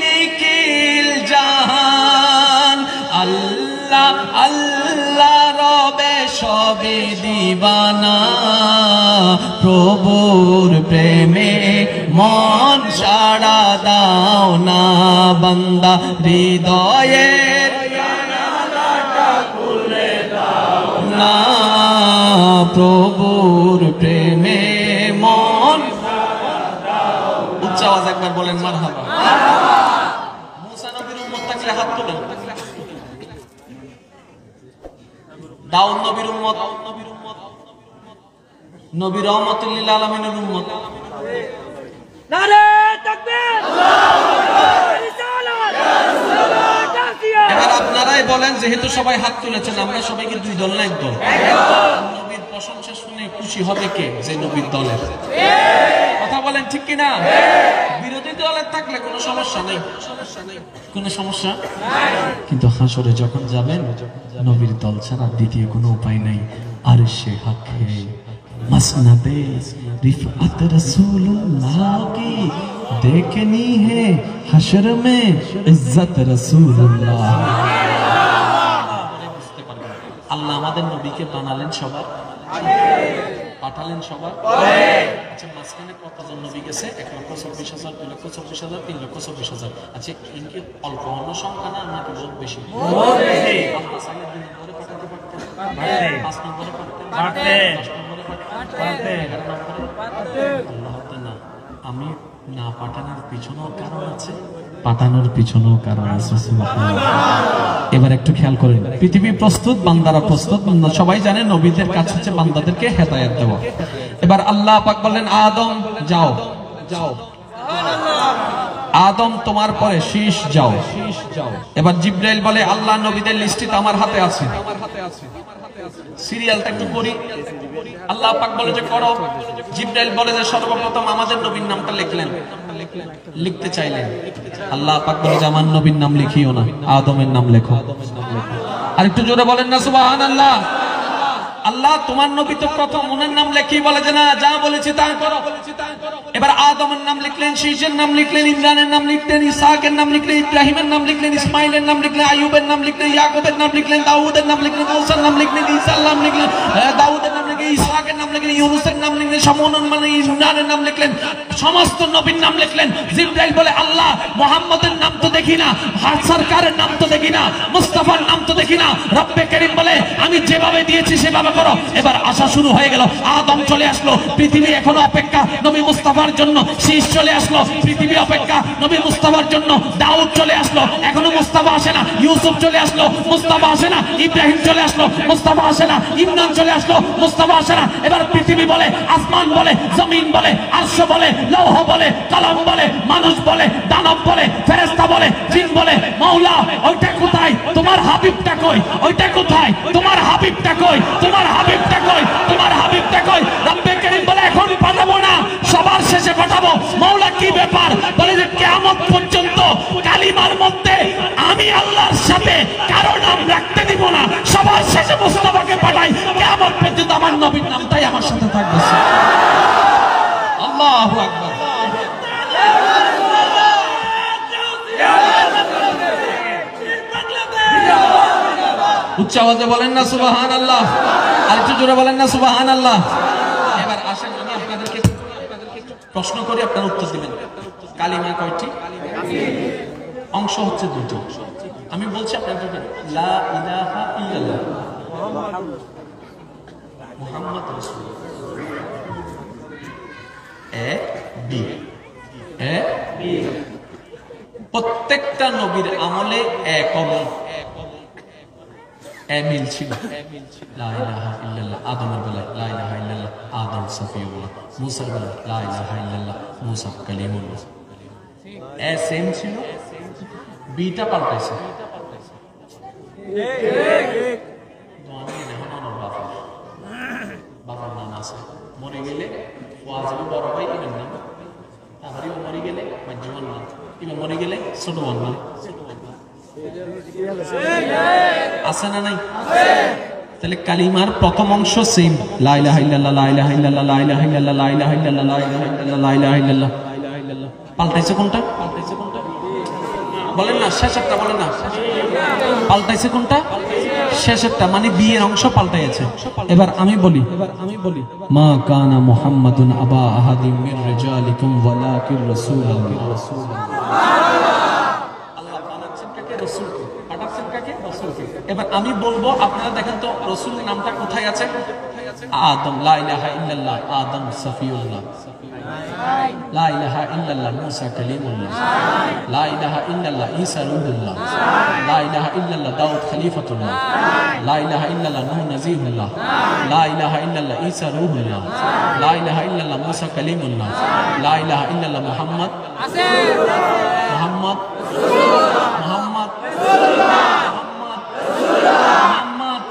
নিখিল জাহান। আল্লাহ আল্লাহ রবে সবে দিবানা, প্রভুর প্রেমে মন দাও না বান্দা হৃদয়ের না, প্রভুর প্রেমে মন। উচ্চ আওয়াজ একবার বলেন মার হাবা নবীর হাত তোলেন। দাউদ নবীর উম্মত। নবী রহমতুল্লিল আলমিনের উম্মত। এবার আপনারাই বলেন, যেহেতু সবাই হাত তুলেছেন, আমরা সবাইকে দুই দল না নবীর প্রশংসা শুনে খুশি হবে কে? যে নবীর দলের। কথা বলেন ঠিক কি না বিরোধী দলের থাকলে কোনো সমস্যা নেই। কোনো সমস্যা? কিন্তু হাসরে যখন যাবেন, নবীর দল ছাড়া দ্বিতীয় কোনো উপায় নাই। আর সে হাকে मसनदे रिफत रसूलुल्लाह की देखनी है हशर में इज्जत रसूलुल्लाह আল্লাহ আমাদের নবীকে বানালেন সবার পাঠালেন সবার আচ্ছা মাঝখানে কতজন নবী গেছে এক লক্ষ চব্বিশ হাজার দুই লক্ষ চব্বিশ হাজার তিন লক্ষ চব্বিশ হাজার আচ্ছা ইনকি অল্প অন্য সংখ্যা না নাকি বহুত বেশি আল্লাহ চাইলে দুই নম্বরে পাঠাতে পারতেন পাঁচ নম্বরে পারতেন আমি না পাঠানোর পিছনেও কারণ আছে পিছনেও কারণ আছে এবার একটু খেয়াল করেন পৃথিবী প্রস্তুত বান্দারা প্রস্তুত সবাই জানে নবীদের কাজ হচ্ছে বান্দাদেরকে হেদায়াত দেওয়া এবার আল্লাহ পাক বললেন আদম যাও যাও আদম তোমার পরে শীষ যাও। এবার জিব্রাইল বলে, আল্লাহ নবীদের লিস্টটি তো আমার হাতে আছে। সিরিয়ালটা একটু করি আল্লাহ পাক বলে যে করো জিব্রাইল বলে যে, সর্বপ্রথম আমাদের নবীর নামটা লিখলেন। লিখতে চাইলেন। আল্লাহ পাক বলে যে, আমার নবীর নাম লিখিও না, আদমের নাম লেখো। আর একটু জোরে বলেন না, সুবহানাল্লাহ। আল্লাহ তোমার নবী তো প্রথম ওনার নাম লেখি বলে যে না যা বলেছি তা করো এবার আদমের নাম লিখলেন শীষের নাম লিখলেন ইমরানের নাম লিখলেন ইসাকের নাম লিখলেন ইব্রাহিমের নাম লিখলেন ইসমাইলের নাম লিখলেন আয়ুবের নাম লিখলেন ইয়াকুবের নাম লিখলেন দাউদের নাম লিখলেন মৌসার নাম লিখলেন ঈসার নাম লিখলেন আহ, দাউদের নাম লিখলেন ইসহাকের নাম লিখলেন ইউনুসের নাম লিখলেন মানে ইমরানের নাম লিখলেন, সমস্ত নবীর নাম লিখলেন। জিব্রাইল বলে, আল্লাহ, মোহাম্মদের নাম তো দেখি না সরকারের নাম তো দেখি না, মুস্তাফার নাম তো দেখি না। রব্বে করিম বলে, আমি যেভাবে দিয়েছি, সেভাবে করো। এবার আশা শুরু হয়ে গেল, আদম চলে আসলো, পৃথিবী এখনও অপেক্ষা নবী মুস্তাফার জন্য, শীষ চলে আসলো, পৃথিবী অপেক্ষা নবী মুস্তাফার জন্য, দাউদ চলে আসলো, এখনও মুস্তাফা আসে না, ইউসুফ চলে আসলো, মুস্তাফা আসে না, ইব্রাহিম চলে আসলো, মুস্তাফা আসে না, ইমরান চলে আসলো, মুস্তাফা আসে না। এবার পৃথিবী বলে, আসমান বলে, জমিন বলে, আর্শ বলে, লৌহ বলে, কলম বলে, মানুষ বলে, দানব বলে ফেরেস্তা বলে, জিন বলে, মৌলা, ওইটা কোথায়? তোমার হাবিবটা কই? ওইটা কোথায়? তোমার হাবিবটা কই? তোমার হাবিবটা কই? তোমার হাবিবটা কই? রব্বে করিম বলে, এখন পাঠাবো না। সবার শেষে পাঠাবো। মৌলা কি ব্যাপার? বলে যে পর্যন্ত কালিমার মধ্যে আমি আল্লাহর সাথে কারও নাম রাখতে দিব না। সবার শেষে মুস্তাফাকে পাঠাই, কেয়ামত পর্যন্ত আমার নবীর নামটাই আমার সাথে থাকবে। আল্লাহু আকবার। উচ্চ আওয়াজে বলেন না সুবাহান আল্লাহ আর জোরে বলেন না সুবাহান আল্লাহ এবার আসেন, আমি আপনাদেরকে প্রশ্ন করি, আপনারা উত্তর দিবেন। কালিমা কয়টি? অংশ হচ্ছে দুটো। আমি বলছি আপনাদের লা ইলাহা ইল্লাল্লাহ। মুহাম্মদ রাসূলুল্লাহ। A B. A, B. প্রত্যেকটা নবীর আমলে এক ছিল। মুসা ছিল? বিটা পাল্টাইছে। বাবার নাম আছে। মরে গেলে ওয়াজিব বড় ভাই ইমের নাম। তারপরে ও মরে গেলে মাজুমান নাম ইমে মরে গেলে ছোট বোন নাম আছে না নাই? তাহলে কালিমার প্রথম অংশ সেম লা ইলাহা ইল্লাল্লাহ লা ইলাহা ইল্লাল্লাহ লা ইলাহা ইল্লাল্লাহ লা ইলাহা ইল্লাল্লাহ লা ইলাহা ইল্লাল্লাহ লা ইলাহা ইল্লাল্লাহ। পাল্টাইছে কোনটা পাল্টাইছে কোনটা? বলেন না শেষেরটা বলেন না। পাল্টাইছে কোনটা? শেষেরটা মানে বিয়ের অংশ পাল্টাইছে। এবার আমি বলি এবার আমি বলি মা কানা মুহাম্মাদুন আবা আহাদিম মির রিজালিকুম ওয়ালাকির রাসূলুল্লাহ। আল্লাহ কাকে? কাকে? এবার আমি বলব, আপনারা দেখেন তো রসুল নামটা কোথায় আছে? আদম, লা ইলাহা ইল্লাল্লাহ, আদম সফিউল্লাহ। লা ইলাহা ইল্লাল্লাহ মুসা কালিমুল্লাহ লা ইলাহা ইল্লাল্লাহ ঈসা রূহুল্লাহ লা ইলাহা ইল্লাল্লাহ দাউদ খলিফাতুল্লাহ লা ইলাহা ইল্লাল্লাহ নূহ নজিহুল্লাহ লা ইলাহা ইল্লাল্লাহ ঈসা রূহুল্লাহ লা ইলাহা ইল্লাল্লাহ মুসা কালিমুল্লাহ লা ইলাহা ইল্লাল্লাহ মুহাম্মদ মোহাম্মদ মোহাম্মদ মোহাম্মদ মোহাম্মদ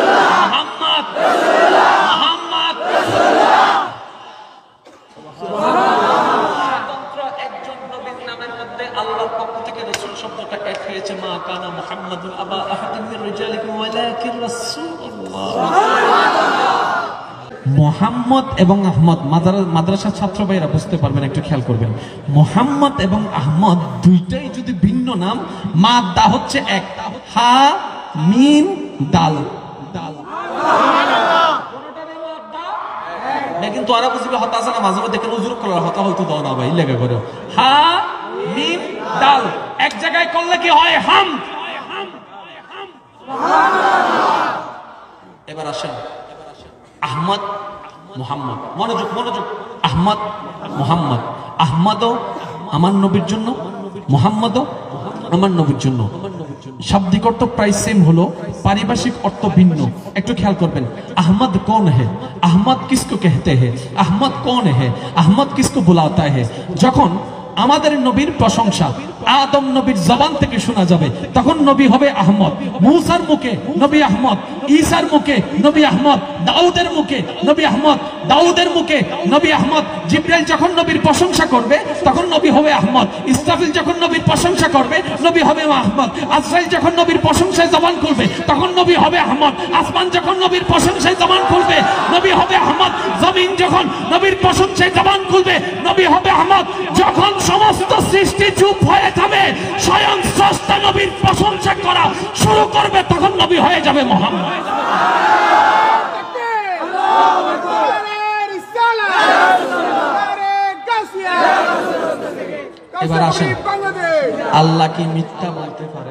মোহাম্মদ মোহাম্মদ স্বতন্ত্র একজন নবীর নামের মধ্যে আল্লাহর পক্ষ থেকে রাসূল শব্দটা এক হয়েছে মা কানা মুহাম্মাদুন আবা আহাদিন মির রিজালিকুম ওয়ালাকিন রাসূলুল্লাহ মোহাম্মদ এবং আহমদ, মাদ্রা- মাদ্রাসার ছাত্র ভাইরা বুঝতে পারবেন, একটু খেয়াল করবেন। মোহাম্মদ এবং আহমদ দুইটাই যদি ভিন্ন নাম, মা, দা হচ্ছে এক। হা, মিম, দাল। দাল। কিন্তু আরা বুঝবে, হতা আছে না, মাঝে মধ্যে দেখেন উজুর করার হতা হয়তো দাও না ভাই লেখা করে হা, মিম, দাল। এক জায়গায় করলে কি হয়? হাম। এবার আসেন। আহমদ মোহাম্মদ। মনোযোগ মনোযোগ। আহমদ মোহাম্মদ। আহমদ আমার নবীর জন্য মোহাম্মদ আমার নবীর জন্য। শাব্দিক অর্থ প্রায় সেম হলো, পারিভাষিক অর্থ ভিন্ন। একটু খেয়াল করবেন, আহমদ কন হে? আহমদ কিসকো কেহতে হে? আহমদ কন হে? আহমদ কিসকো বুলাতা হে? যখন আমাদের নবীর প্রশংসা, আদম নবীর জবান থেকে শোনা যাবে। তখন নবী হবে আহমদ। মুসার মুখে নবী আহমদ। ঈসার মুখে নবী আহমদ, দাউদের মুখে নবী আহমদ, দাউদের মুখে নবী আহমদ, জিব্রাইল যখন নবীর প্রশংসা করবে, তখন নবী হবে আহমদ। ইসরাফিল যখন নবীর প্রশংসা করবে, নবী হবে আহমদ। আজরাইল যখন নবীর প্রশংসায় জবান খুলবে, তখন নবী হবে আহমদ। আসমান যখন নবীর প্রশংসায় জবান খুলবে, নবী হবে আহমদ। জমিন যখন নবীর প্রশংসায় জবান খুলবে, নবী হবে আহমদ। যখন সমস্ত সৃষ্টি চুপ হয়ে যাবে, স্বয়ং স্রষ্টা নবীর প্রশংসা করা শুরু করবে, তখন নবী হয়ে যাবে মোহাম্মদ। এবার আসেন আল্লাহ কি মিথ্যা বলতে পারে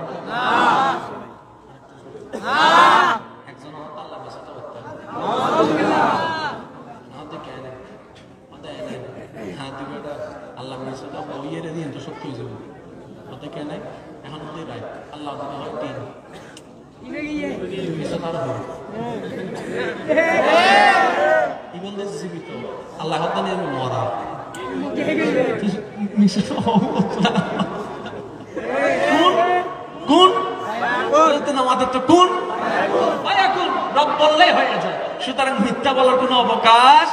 আল্লাহ নেই। হ্যাঁ, সত্যি হয়ে যাবে। এখন ওদের রায়। আল্লাহ হয় তিন। তার হবে। ইবন দেশ জীবিত। আল্লাহ হত্যা নিয়ে মরা মিশে কোন কোন রব বললেই হয়ে যায় সুতরাং মিথ্যা বলার কোনো অবকাশ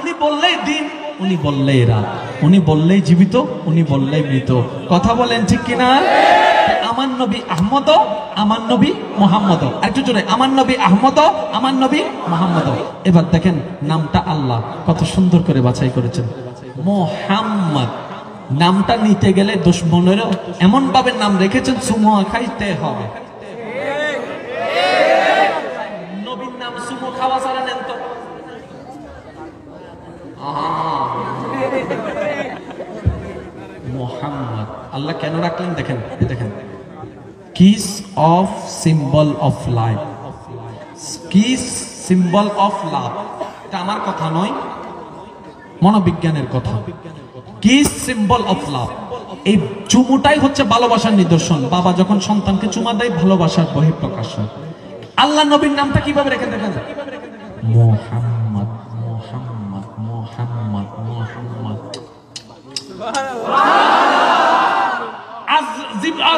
উনি বললেই দিন উনি বললেই রাত, উনি বললেই জীবিত, উনি বললেই মৃত। কথা বলেন ঠিক কিনা? আমার নবী আহমদ, আমার নবী মোহাম্মদ। একটু জোরে, আমার নবী আহমদ, আমার নবী মোহাম্মদ। এবার দেখেন নামটা আল্লাহ, কত সুন্দর করে বাছাই করেছেন। মোহাম্মদ, নামটা নিতে গেলে দুশ্মনেরও এমন ভাবে নাম রেখেছেন সুমো খাইতে হবে নবীর নাম সুমো খাওয়া ছাড়া নেন তো মোহাম্মদ আল্লাহ কেন রাখলেন? দেখেন দেখেন। Kiss of symbol of life kiss symbol of love এটা আমার কথা নয়, মনোবিজ্ঞানের কথা। কিস সিম্বল অফ লাভ এই চুমুটাই হচ্ছে ভালোবাসার নিদর্শন। বাবা যখন সন্তানকে চুমা দেয়, ভালোবাসার বহিঃপ্রকাশ হয়। আল্লাহ নবীর নামটা কীভাবে রেখে দেখেন মোহাম্মদ মোহাম্মদ মোহাম্মদ মোহাম্মদ। আজ-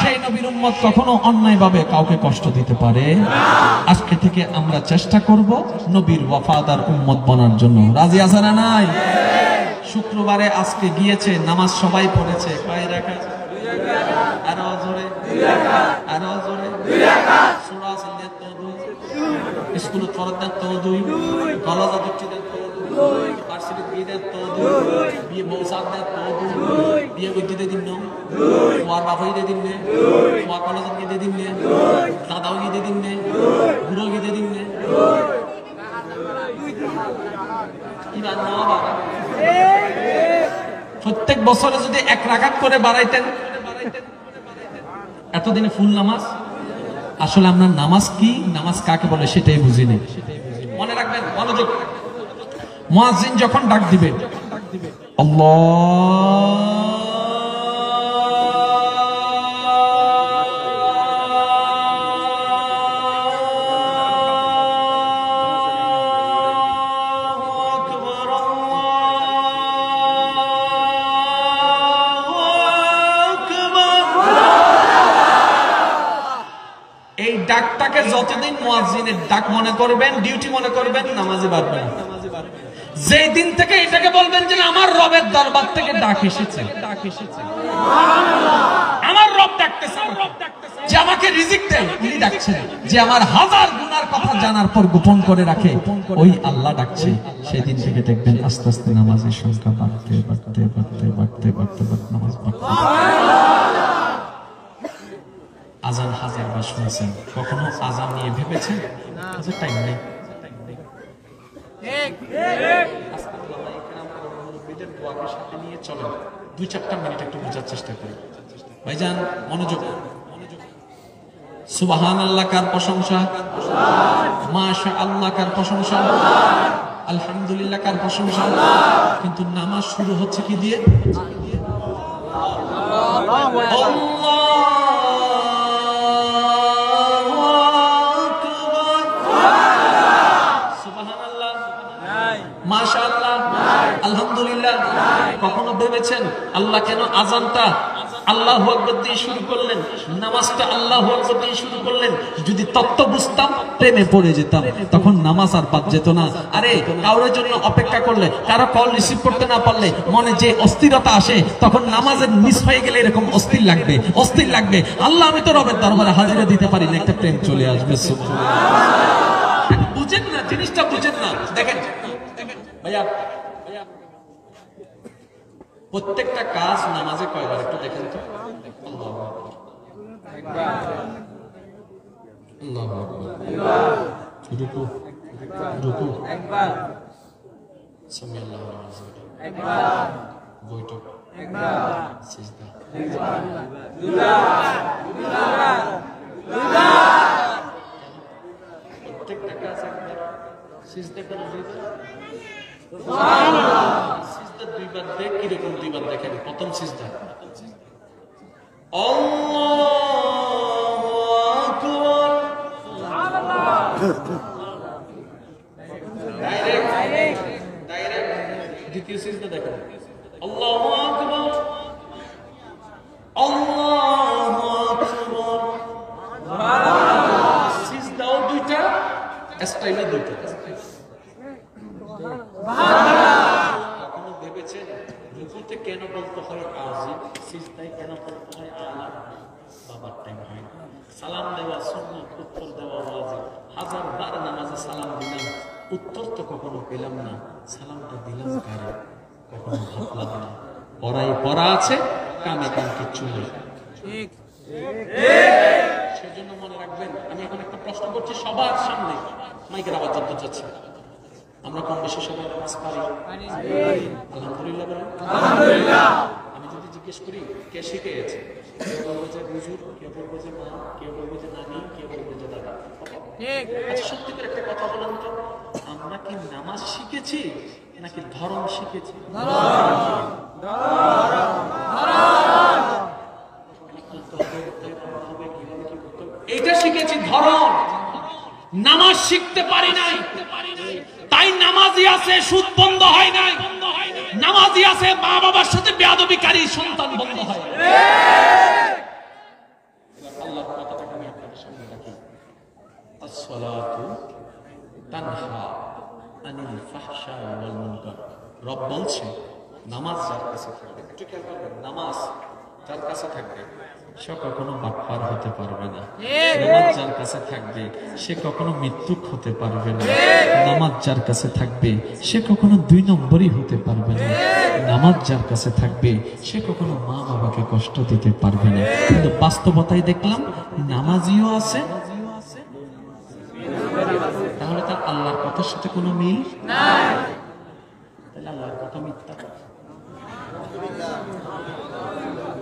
সেই নবীর উম্মত কখনো অন্যায় ভাবে কাউকে কষ্ট দিতে পারে? আজকে থেকে আমরা চেষ্টা করব নবীর ওয়াফাদার উম্মত বনার জন্য। রাজি আছে না নাই? শুক্রবারে আজকে গিয়েছে, নামাজ সবাই পড়েছে। কয় রাখা আরও জোরে? আরও জোরে? স্কুলত পড়াতে তো দুই কলেজে দিচ্ছি তো দুই ভার্সিটি বিয়ে তো দুই, বিয়ে মৌসাদ দেয় তো দুই, বিয়ে করতে দিন না তোমার বাপ হইতে দিন নে তোমার কলেজে গিয়ে দিন নে দাদাও গিয়ে দিন নে বুড়ো গিয়ে দিন নে বাবা? প্রত্যেক বছরে যদি এক রাকাত করে বাড়াইতেন, এতদিনে ফুল নামাজ আসলে আমরা নামাজ কি, নামাজ কাকে বলে সেটাই বুঝি নেই। মনে রাখবেন, মনোযোগ মহাজিন যখন ডাক দিবে এই ডাকটাকে যতদিন মুয়াজ্জিনের ডাক মনে করবেন, ডিউটি মনে করবেন, নামাজে পারবেন যেই দিন থেকে এটাকে বলবেন যে আমার রবের দরবার থেকে ডাক এসেছে। আমার রব ডাকতেছে আমার রব যে আমাকে রিজিক দেয়, উনি ডাকছেন। যে আমার হাজার গুনার কথা জানার পর গোপন করে রাখে, ওই আল্লাহ ডাকছে। সেদিন থেকে দেখবেন আস্তে আস্তে নামাজের সংখ্যা বাড়তে বাড়তে বাড়তে বাড়তে বাড়তে বাড়তে নামাজ বাড়তে। আজান হাজার বার শুনছেন। কখনো আজান নিয়ে ভেবেছেন? টাইম নেই দোয়াকে সাথে নিয়ে চলেন দুই চারটা মিনিট একটু বোঝার চেষ্টা করি। ভাইজান মনোযোগ সুবাহান আল্লাহ কার প্রশংসা? মাশা আল্লাহ কার প্রশংসা? আলহামদুলিল্লাহ কার প্রশংসা? কিন্তু নামাজ শুরু হচ্ছে কি দিয়ে? আল্লাহু কখনো ভেবেছেন আল্লাহ কেন আজানটা আল্লাহ দিয়ে শুরু করলেন? নামাজটা আল্লাহ দিয়ে শুরু করলেন? যদি তত্ত্ব বুঝতাম, প্রেমে পড়ে যেতাম। তখন নামাজ আর বাদ যেত না। আরে, কারোর জন্য অপেক্ষা করলে, কারও কল রিসিভ করতে না পারলে মনে যে অস্থিরতা আসে, তখন নামাজের মিস হয়ে গেলে এরকম অস্থির লাগবে অস্থির লাগবে। আল্লাহ, আমি তো রবের দরবারে হাজিরা দিতে পারি না, একটা প্রেম চলে আসবে বুঝেন না, জিনিসটা বুঝেন না। দেখেন, ভাইয়া প্রত্যেকটা কাজ নামাজে কয়বার? একটু দেখেন তো। আল্লাহু আকবার। আল্লাহু আকবার। রুকু। রুকু। সামি আল্লাহু আকবার। বৈঠক। সিজদা। প্রত্যেকটা কাজ একবার। সিজদা করে দুইবার দেখ কীরকম দুইবার দেখেন প্রথম সিজদা। দ্বিতীয় সিজদা দেখেন দুইটা দুইটা। কেন বলতে হয় আজিব সিজদায় কেন বলতে হয় আলা বাবার টাইম হয় না। সালাম দেওয়া সুন্নাত উত্তর দেওয়া ওয়াজিব। হাজার বার নামাজে সালাম দিলাম। উত্তর তো কখনো পেলাম না। সালামটা দিলাম কারে? কখনো ভাবলাম না। পড়াই পড়া আছে কামে কাম কিচ্ছু নেই। সেজন্য মনে রাখবেন আমি এখন একটা প্রশ্ন করছি সবার সামনে। মাইকের আবার জানতে চাচ্ছি। আমরা কম বেশি সবাই নামাজ পারি আলহামদুলিল্লাহ বলেন। আমি যদি জিজ্ঞেস করি কে শিখিয়েছে কেউ বলব যে হুজুর কেউ বলব যে মা কেউ বলব যে নানি কেউ বলব যে দাদা। আচ্ছা সত্যি করে একটা কথা বলেন তো। আমরা কি নামাজ শিখেছি নাকি ধর্ম শিখেছি? এটা শিখেছি ধরন নামাজ শিখতে পারি নাই। তাই নামাজি আছে, সুদ বন্ধ হয় নাই। নামাজি আছে মা বাবার সাথে বেয়াদবিকারী সন্তান বন্ধ হয় নামাজ যার কাছে থাকবে, একটু খেয়াল করবেন, নামাজ যার কাছে থাকবে সে কখনো বাটপার হতে পারবে না। নামাজ যার কাছে থাকবে সে কখনো মৃত্যুক হতে পারবে না। নামাজ যার কাছে থাকবে সে কখনো দুই নম্বরই হতে পারবে না। নামাজ যার কাছে থাকবে সে কখনো মা বাবাকে কষ্ট দিতে পারবে না। কিন্তু বাস্তবতায় দেখলাম নামাজিও আছে। তাহলে তার আল্লাহর কথার সাথে কোনো মিল? তাহলে আল্লাহর কথা মিথ্যা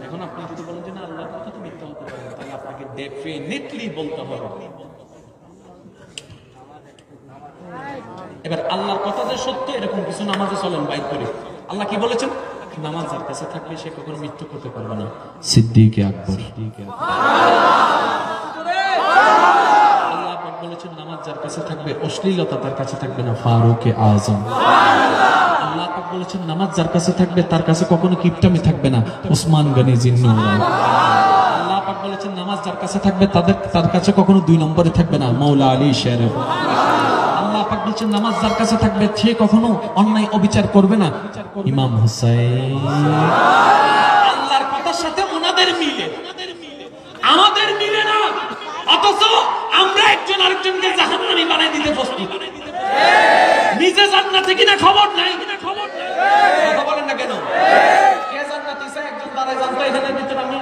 এখন আপনি যদি বলেন যে না আল্লাহর কথা তো মিথ্যা হতে পারে না, তাহলে আপনাকে ডেফিনেটলি বলতে হবে। এবার আল্লাহর কথা যে সত্য এরকম কিছু নামাজে চলেন বাইক করে। আল্লাহ কি বলেছেন? নামাজ যার কাছে থাকবে সে কখনো মৃত্যু করতে পারবে না। সিদ্দিকে আকবর। আল্লাহ বলেছেন নামাজ যার কাছে থাকবে অশ্লীলতা তার কাছে থাকবে না ফারুকে আজম। আল্লাহ বলেছেন নামাজ যার কাছে থাকবে তার কাছে কখনো কিপটামি থাকবে না ওসমান গনি জিন্নুল্লাহ। পাক বলেছেন, নামাজ যার কাছে থাকবে, তাদের, তার কাছে কখনো দুই নম্বরে থাকবে না। মৌলা আলী শের আল্লাহ পাক বলছেন, নামাজ যার কাছে থাকবে, সে কখনো অন্যায় অবিচার করবে না। ইমাম হুসাইন। আল্লাহর কথার সাথে ওনাদের মিলে। আমাদের মিলে না। অথচ আমরা একজন আরেকজনকে জাহান্নামী বানাই দিতে প্রস্তুত। নিজে জান্নাতে কিনা খবর নাই। খবর নাই কথা বলেন না কেন? কে জান্নাতি? একজন দাঁড়ায় জানতো, এখানে ভিতরে আমি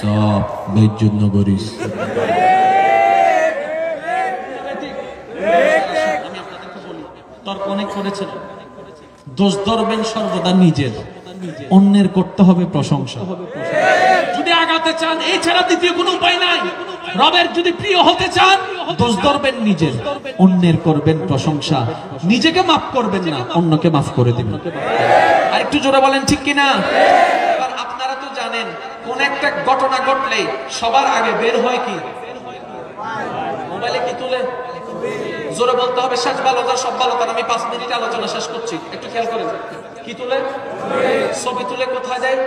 সব বেজ্জুদ নগরীস আমি আপনাদেরকে বলি তর্ক অনেক করেছেন। দোষ ধরবেন সর্বদা নিজের। অন্যের করতে হবে প্রশংসা। যদি আগাতে চান এছাড়া দ্বিতীয় কোনো উপায় নাই। রবের যদি প্রিয় হতে চান, দোষ ধরবেন নিজের। অন্যের করবেন প্রশংসা। নিজেকে মাফ করবেন না, অন্যকে মাফ করে দিবেন। আর একটু জোরে বলেন, ঠিক কিনা? আপনারা তো জানেন, কোন একটা ঘটনা ঘটলে সবার আগে বের হয় কি? মোবাইলে কি তুলে? জোরে বলতে হবে, শেষ ভালো যা, সব ভালো আমি পাঁচ মিনিট আলোচনা শেষ করছি। একটু খেয়াল করে কি তুলে? ছবি তুলে কোথায় যায়?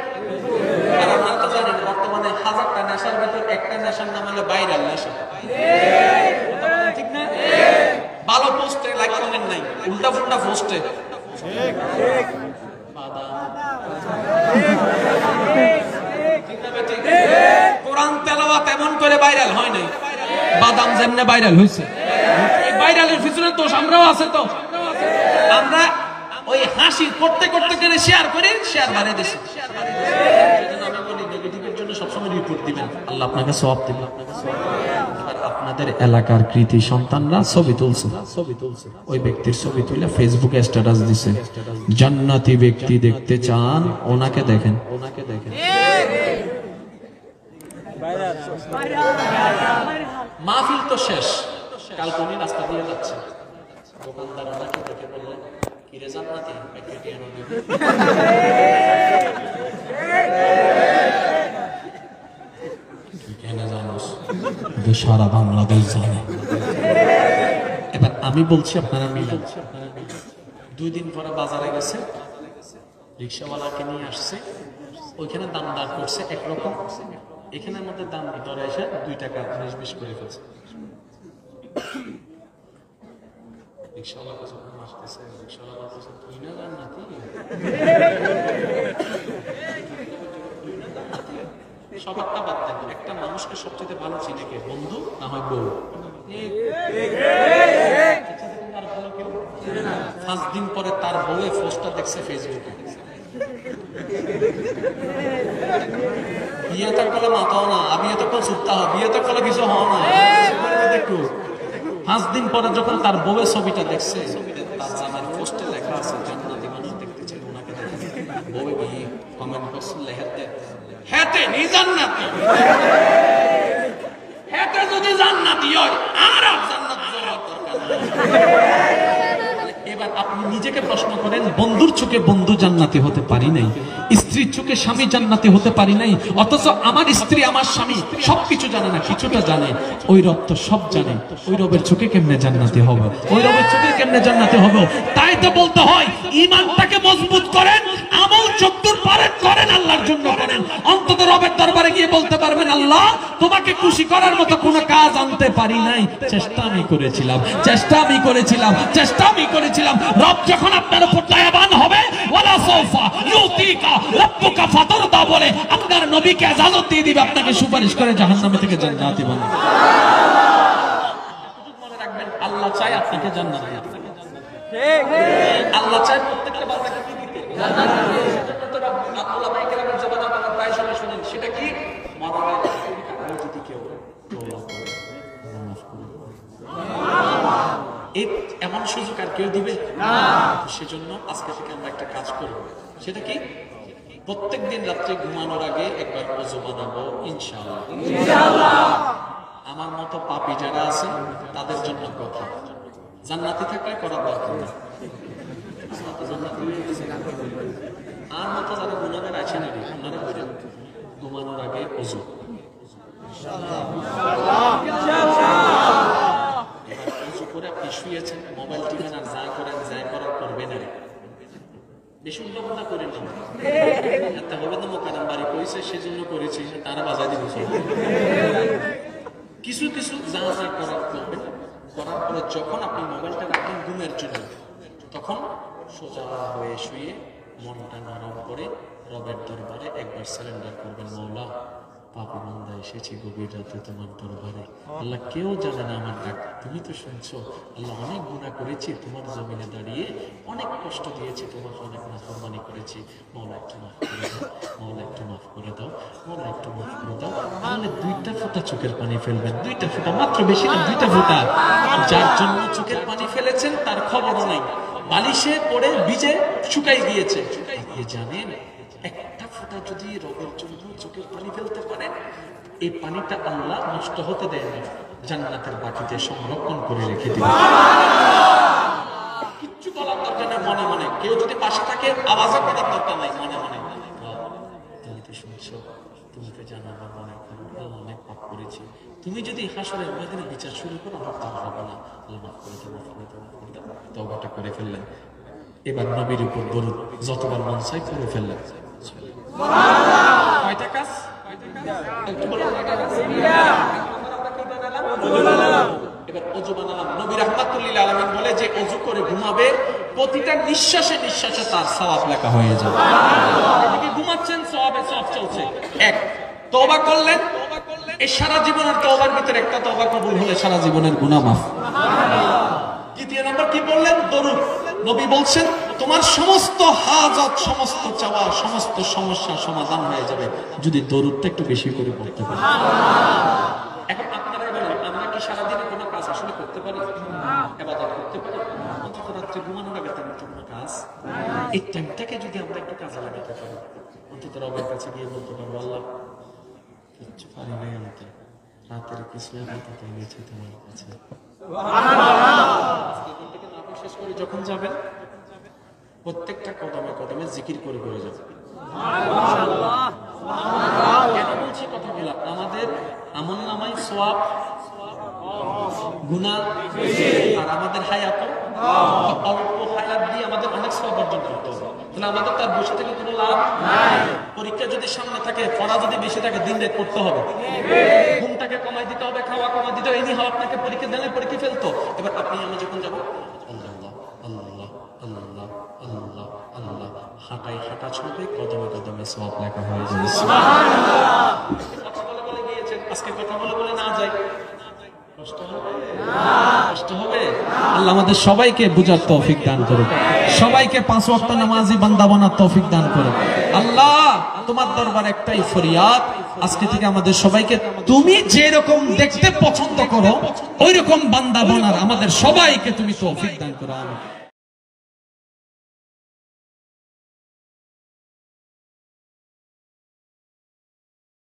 আপনারা তো জানেন, বর্তমানে হাজারটা নেশার ভেতর একটা নেশার নাম হলো বাইরাল নেশা। ঠিক না? ভালো পোস্টে নাই। উল্টা ফুল্টা পোস্টে। কোরআন তেলাওয়াত এমন করে ভাইরাল হয় নাই। বাদাম যেমনে ভাইরাল হয়েছে ভাইরালের পিছনে দোষ, আমরাও আছে তো। আমরা ওই হাসি করতে করতে করে শেয়ার করে? শেয়ার বাড়িয়ে দিছি। আল্লাহ আপনাকে আপনাদের এলাকার কৃতি সন্তানরা ছবি ছবি ওই ব্যক্তির ছবি তুলে ফেসবুকে স্ট্যাটাস ব্যক্তি দেখতে চান ওনাকে দেখেন ওনাকে দেখেন। মাহফিল তো শেষ। কালকনি রাস্তা দিয়ে যাচ্ছে দোকানদার ওনাকে দেখে বললেন কিরে জান্নাতি প্যাকেটে এনে দিবি?" তুই কেন জানোস? এটা সারা বাংলাদেশ জানে। এবার আমি বলছি, আপনারা মিলেন। দুই দিন পরে বাজারে গেছে। রিক্সাওয়ালাকে নিয়ে আসছে। ওইখানে দাম দাম করছে একরকম। এখানের মধ্যে দাম ভিতরে এসে দুই টাকা উনিশ বিশ করে ফেলছে রিক্সাওয়ালা কাছে ফোন আসতেছে রিক্সাওয়ালা বলতেছে তুই না জান নাতি সবারটা বাদ দেন, একটা মানুষকে সবচেয়ে ভালো চিনে কে? বন্ধু না হয় বউ? পাঁচ দিন পরে তার বউয়ে পোস্টটা দেখছে ফেসবুকে। বিয়ে তো করলে মাতাও না আর বিয়ে তো করলে চুপতা হয় বিয়ে তো করলে কিছু হওয়া না। দেখো পাঁচ দিন পরে যখন তার বউয়ের ছবিটা দেখছে, তার পোস্টে লেখা আছে হেতে যদি জান্নাতি আর জান্নাত দরকার। আপনি নিজেকে প্রশ্ন করেন, বন্ধুর চোখে বন্ধু জান্নাতি হতে পারি নাই, স্ত্রীর চোখে স্বামী জান্নাতি হতে পারি নাই, অথচ আমার স্ত্রী, আমার স্বামী সবকিছু জানে না, কিছুটা জানে, ওই সব জানে, ওই রবের চোখে কেমনে জান্নাতি হবে, ওই রবের চোখে কেমনে জান্নাতি হবে? তাই তো বলতে হয় ইমানটাকে মজবুত করেন, আমল পারেন করেন, আল্লাহর জন্য করেন। অন্তত রবের দরবারে গিয়ে বলতে পারবেন, আল্লাহ, তোমাকে খুশি করার মতো কোনো কাজ আনতে পারি নাই। চেষ্টা আমি করেছিলাম, চেষ্টা আমি করেছিলাম, চেষ্টা আমি করেছিলাম। রব যখন আপনার উপর দয়াবান হবে ওয়ালা সৌফা ইউতিকা রব্বুকা ফাতারদা বলে আপনার নবীকে ইজাজত দিয়ে দিবে আপনাকে সুপারিশ করে জাহান্নামে থেকে জান্নাতে বানাবে মনে রাখবেন আল্লাহ চায় আপনাকে জান্নাত। আল্লাহ চায় প্রত্যেকটা বান্দাকে কি দিতে রব- আল্লামায়ে কেরামের জবানে আপনারা প্রায় সময় শুনেন, সেটা কি মরণের আগে যদি কেউ তওবা করে, নামাজ পড়ে। এই এমন সুযোগ আর কেউ দিবে? সেজন্য আজকে থেকে আমরা একটা কাজ করব। সেটা কি? প্রত্যেক দিন রাত্রে ঘুমানোর আগে একবার অজু বানাবো ইনশাআল্লাহ। আমার মতো পাপী যারা আছে তাদের জন্য কথা। জান্নাতি থাকলে করার দরকার গেছি। আর মতো যারা গুণাগার এরই, ওনারা ঘুমানোর আগে অজু এবার উঁচু করে আপনি শুয়েছেন মোবাইল টিপেন আর যা করেন যা করার করবেন আর একটা বাড়ি করেছে, সেজন্য তারা দিব কিছু কিছু যা যা করার করার পরে যখন আপনি মোবাইলটা রাখেন ঘুমের জন্য, তখন সোজা হয়ে শুয়ে মনটা নরম করে রবের দরবারে একবার সারেন্ডার করবেন মৌলা পাপি এসেছি গভীর রাতে তোমার দরবারে। আল্লাহ কেউ জানে না আমার ডাক তুমি তো শুনছো, আল্লাহ অনেক গুণা করেছি, তোমার জমিনে দাঁড়িয়ে অনেক কষ্ট দিয়েছি, তোমাকে অনেক করেছি। মৌলা একটু মাফ করে দাও মৌলা একটু মাফ করে দাও মৌলা একটু মাফ করে দাও। তাহলে দুইটা ফোঁটা চোখের পানি ফেলবেন। দুইটা ফোঁটা মাত্র বেশি না, দুইটা ফোঁটা। যার জন্য চোখের পানি ফেলেছেন, তার খবর নেই। বালিশে পড়ে ভিজে শুকাই গিয়েছে। আপনি জানেন ফোঁটা যদি রবের জন্য চোখের পানি ফেলতে পারেন এই পানিটা আল্লাহ নষ্ট হতে দেয় না। জান্নাতের বাটিতে সংরক্ষণ করে রেখে দিবে কিচ্ছু বলার দরকার নেই মনে মনে। কেউ যদি পাশে থাকে আওয়াজও করার দরকার নাই মনে মনে। তুমি তো শুনছো তুমি তো জানো আমার মনে আল্লাহ অনেক পাপ করেছি। তুমি যদি হাসরের ময়দানে বিচার শুরু করো আমার তা হবে না। আল্লাহ মাফ করে দাও মাফ করে দাও মাফ করে করে ফেললেন। এবার নবীর উপর দরুদ যতবার মন চাই করে ফেললেন। কয়টা করে ঘুমাবে, প্রতিটা নিঃশ্বাসে নিঃশ্বাসে তার লেখা হয়ে যাবে। ঘুমাচ্ছেন সওয়াবে সওয়াব চলছে। এক, তওবা করলেন এই সারা জীবনের তওবার ভিতরে একটা তওবা কবুল হলে সারা জীবনের গুনাহ মাফ দ্বিতীয় নম্বর কি বললেন? দরুদ নবী বলছেন তোমার সমস্ত হাজত সমস্ত চাওয়া সমস্ত সমস্যা সমাধান হয়ে যাবে যদি দরুদটা একটু বেশি করে পড়তে পারো। এখন আপনারা বলেন আমরা কি সারাদিনে কোনো কাজ আসলে করতে পারি? এবাদত করতে পারি? অন্তত রাত্রে ঘুমানোর আগে তেমন কোনো কাজ? এই টাইমটাকে যদি আমরা একটু কাজে লাগাতে পারি অন্তত রবের কাছে গিয়ে বলতে পারব আল্লাহ কিচ্ছু পারি নাই আমাকে রাতের কিছু আপাতত এনেছে তোমার কাছে। আজকে এখান থেকে নাটক শেষ করে যখন যাবেন প্রত্যেকটা কদমে কদমে জিকির করে করে যাবেন। কেন বলছি কথাগুলো? আমাদের আমল নামাই সোয়াব গুণা আর আমাদের হায়াত। অল্প হায়াত দিয়ে আমাদের অনেক সোয়াব অর্জন করতে হবে। তাহলে আমাদের তার বসে থেকে কোনো লাভ পরীক্ষা যদি সামনে থাকে পড়া যদি বেশি থাকে দিন রাত করতে হবে। ঘুমটাকে কমাই দিতে হবে খাওয়া কমাই দিতে হবে। এনি হওয়া আপনাকে পরীক্ষা দিলে পরীক্ষা ফেলতো। এবার আপনি আমি যখন যাব হাঁটাই হাঁটা কদমে কদমে সব লেখা হয়ে গিয়েছেন। আজকে কথা বলে বলে না যাই কষ্ট হবে? আল্লাহ আমাদের সবাইকে বুঝার তৌফিক দান করুন সবাইকে পাঁচ নামাজি বান্দা বানার তৌফিক দান করুন আল্লাহ, তোমার দরবার একটাই ফরিয়াদ। আজকে থেকে আমাদের সবাইকে তুমি যে রকম দেখতে পছন্দ করো ওই রকম বান্দা বানার আমাদের সবাইকে তুমি তৌফিক দান করো।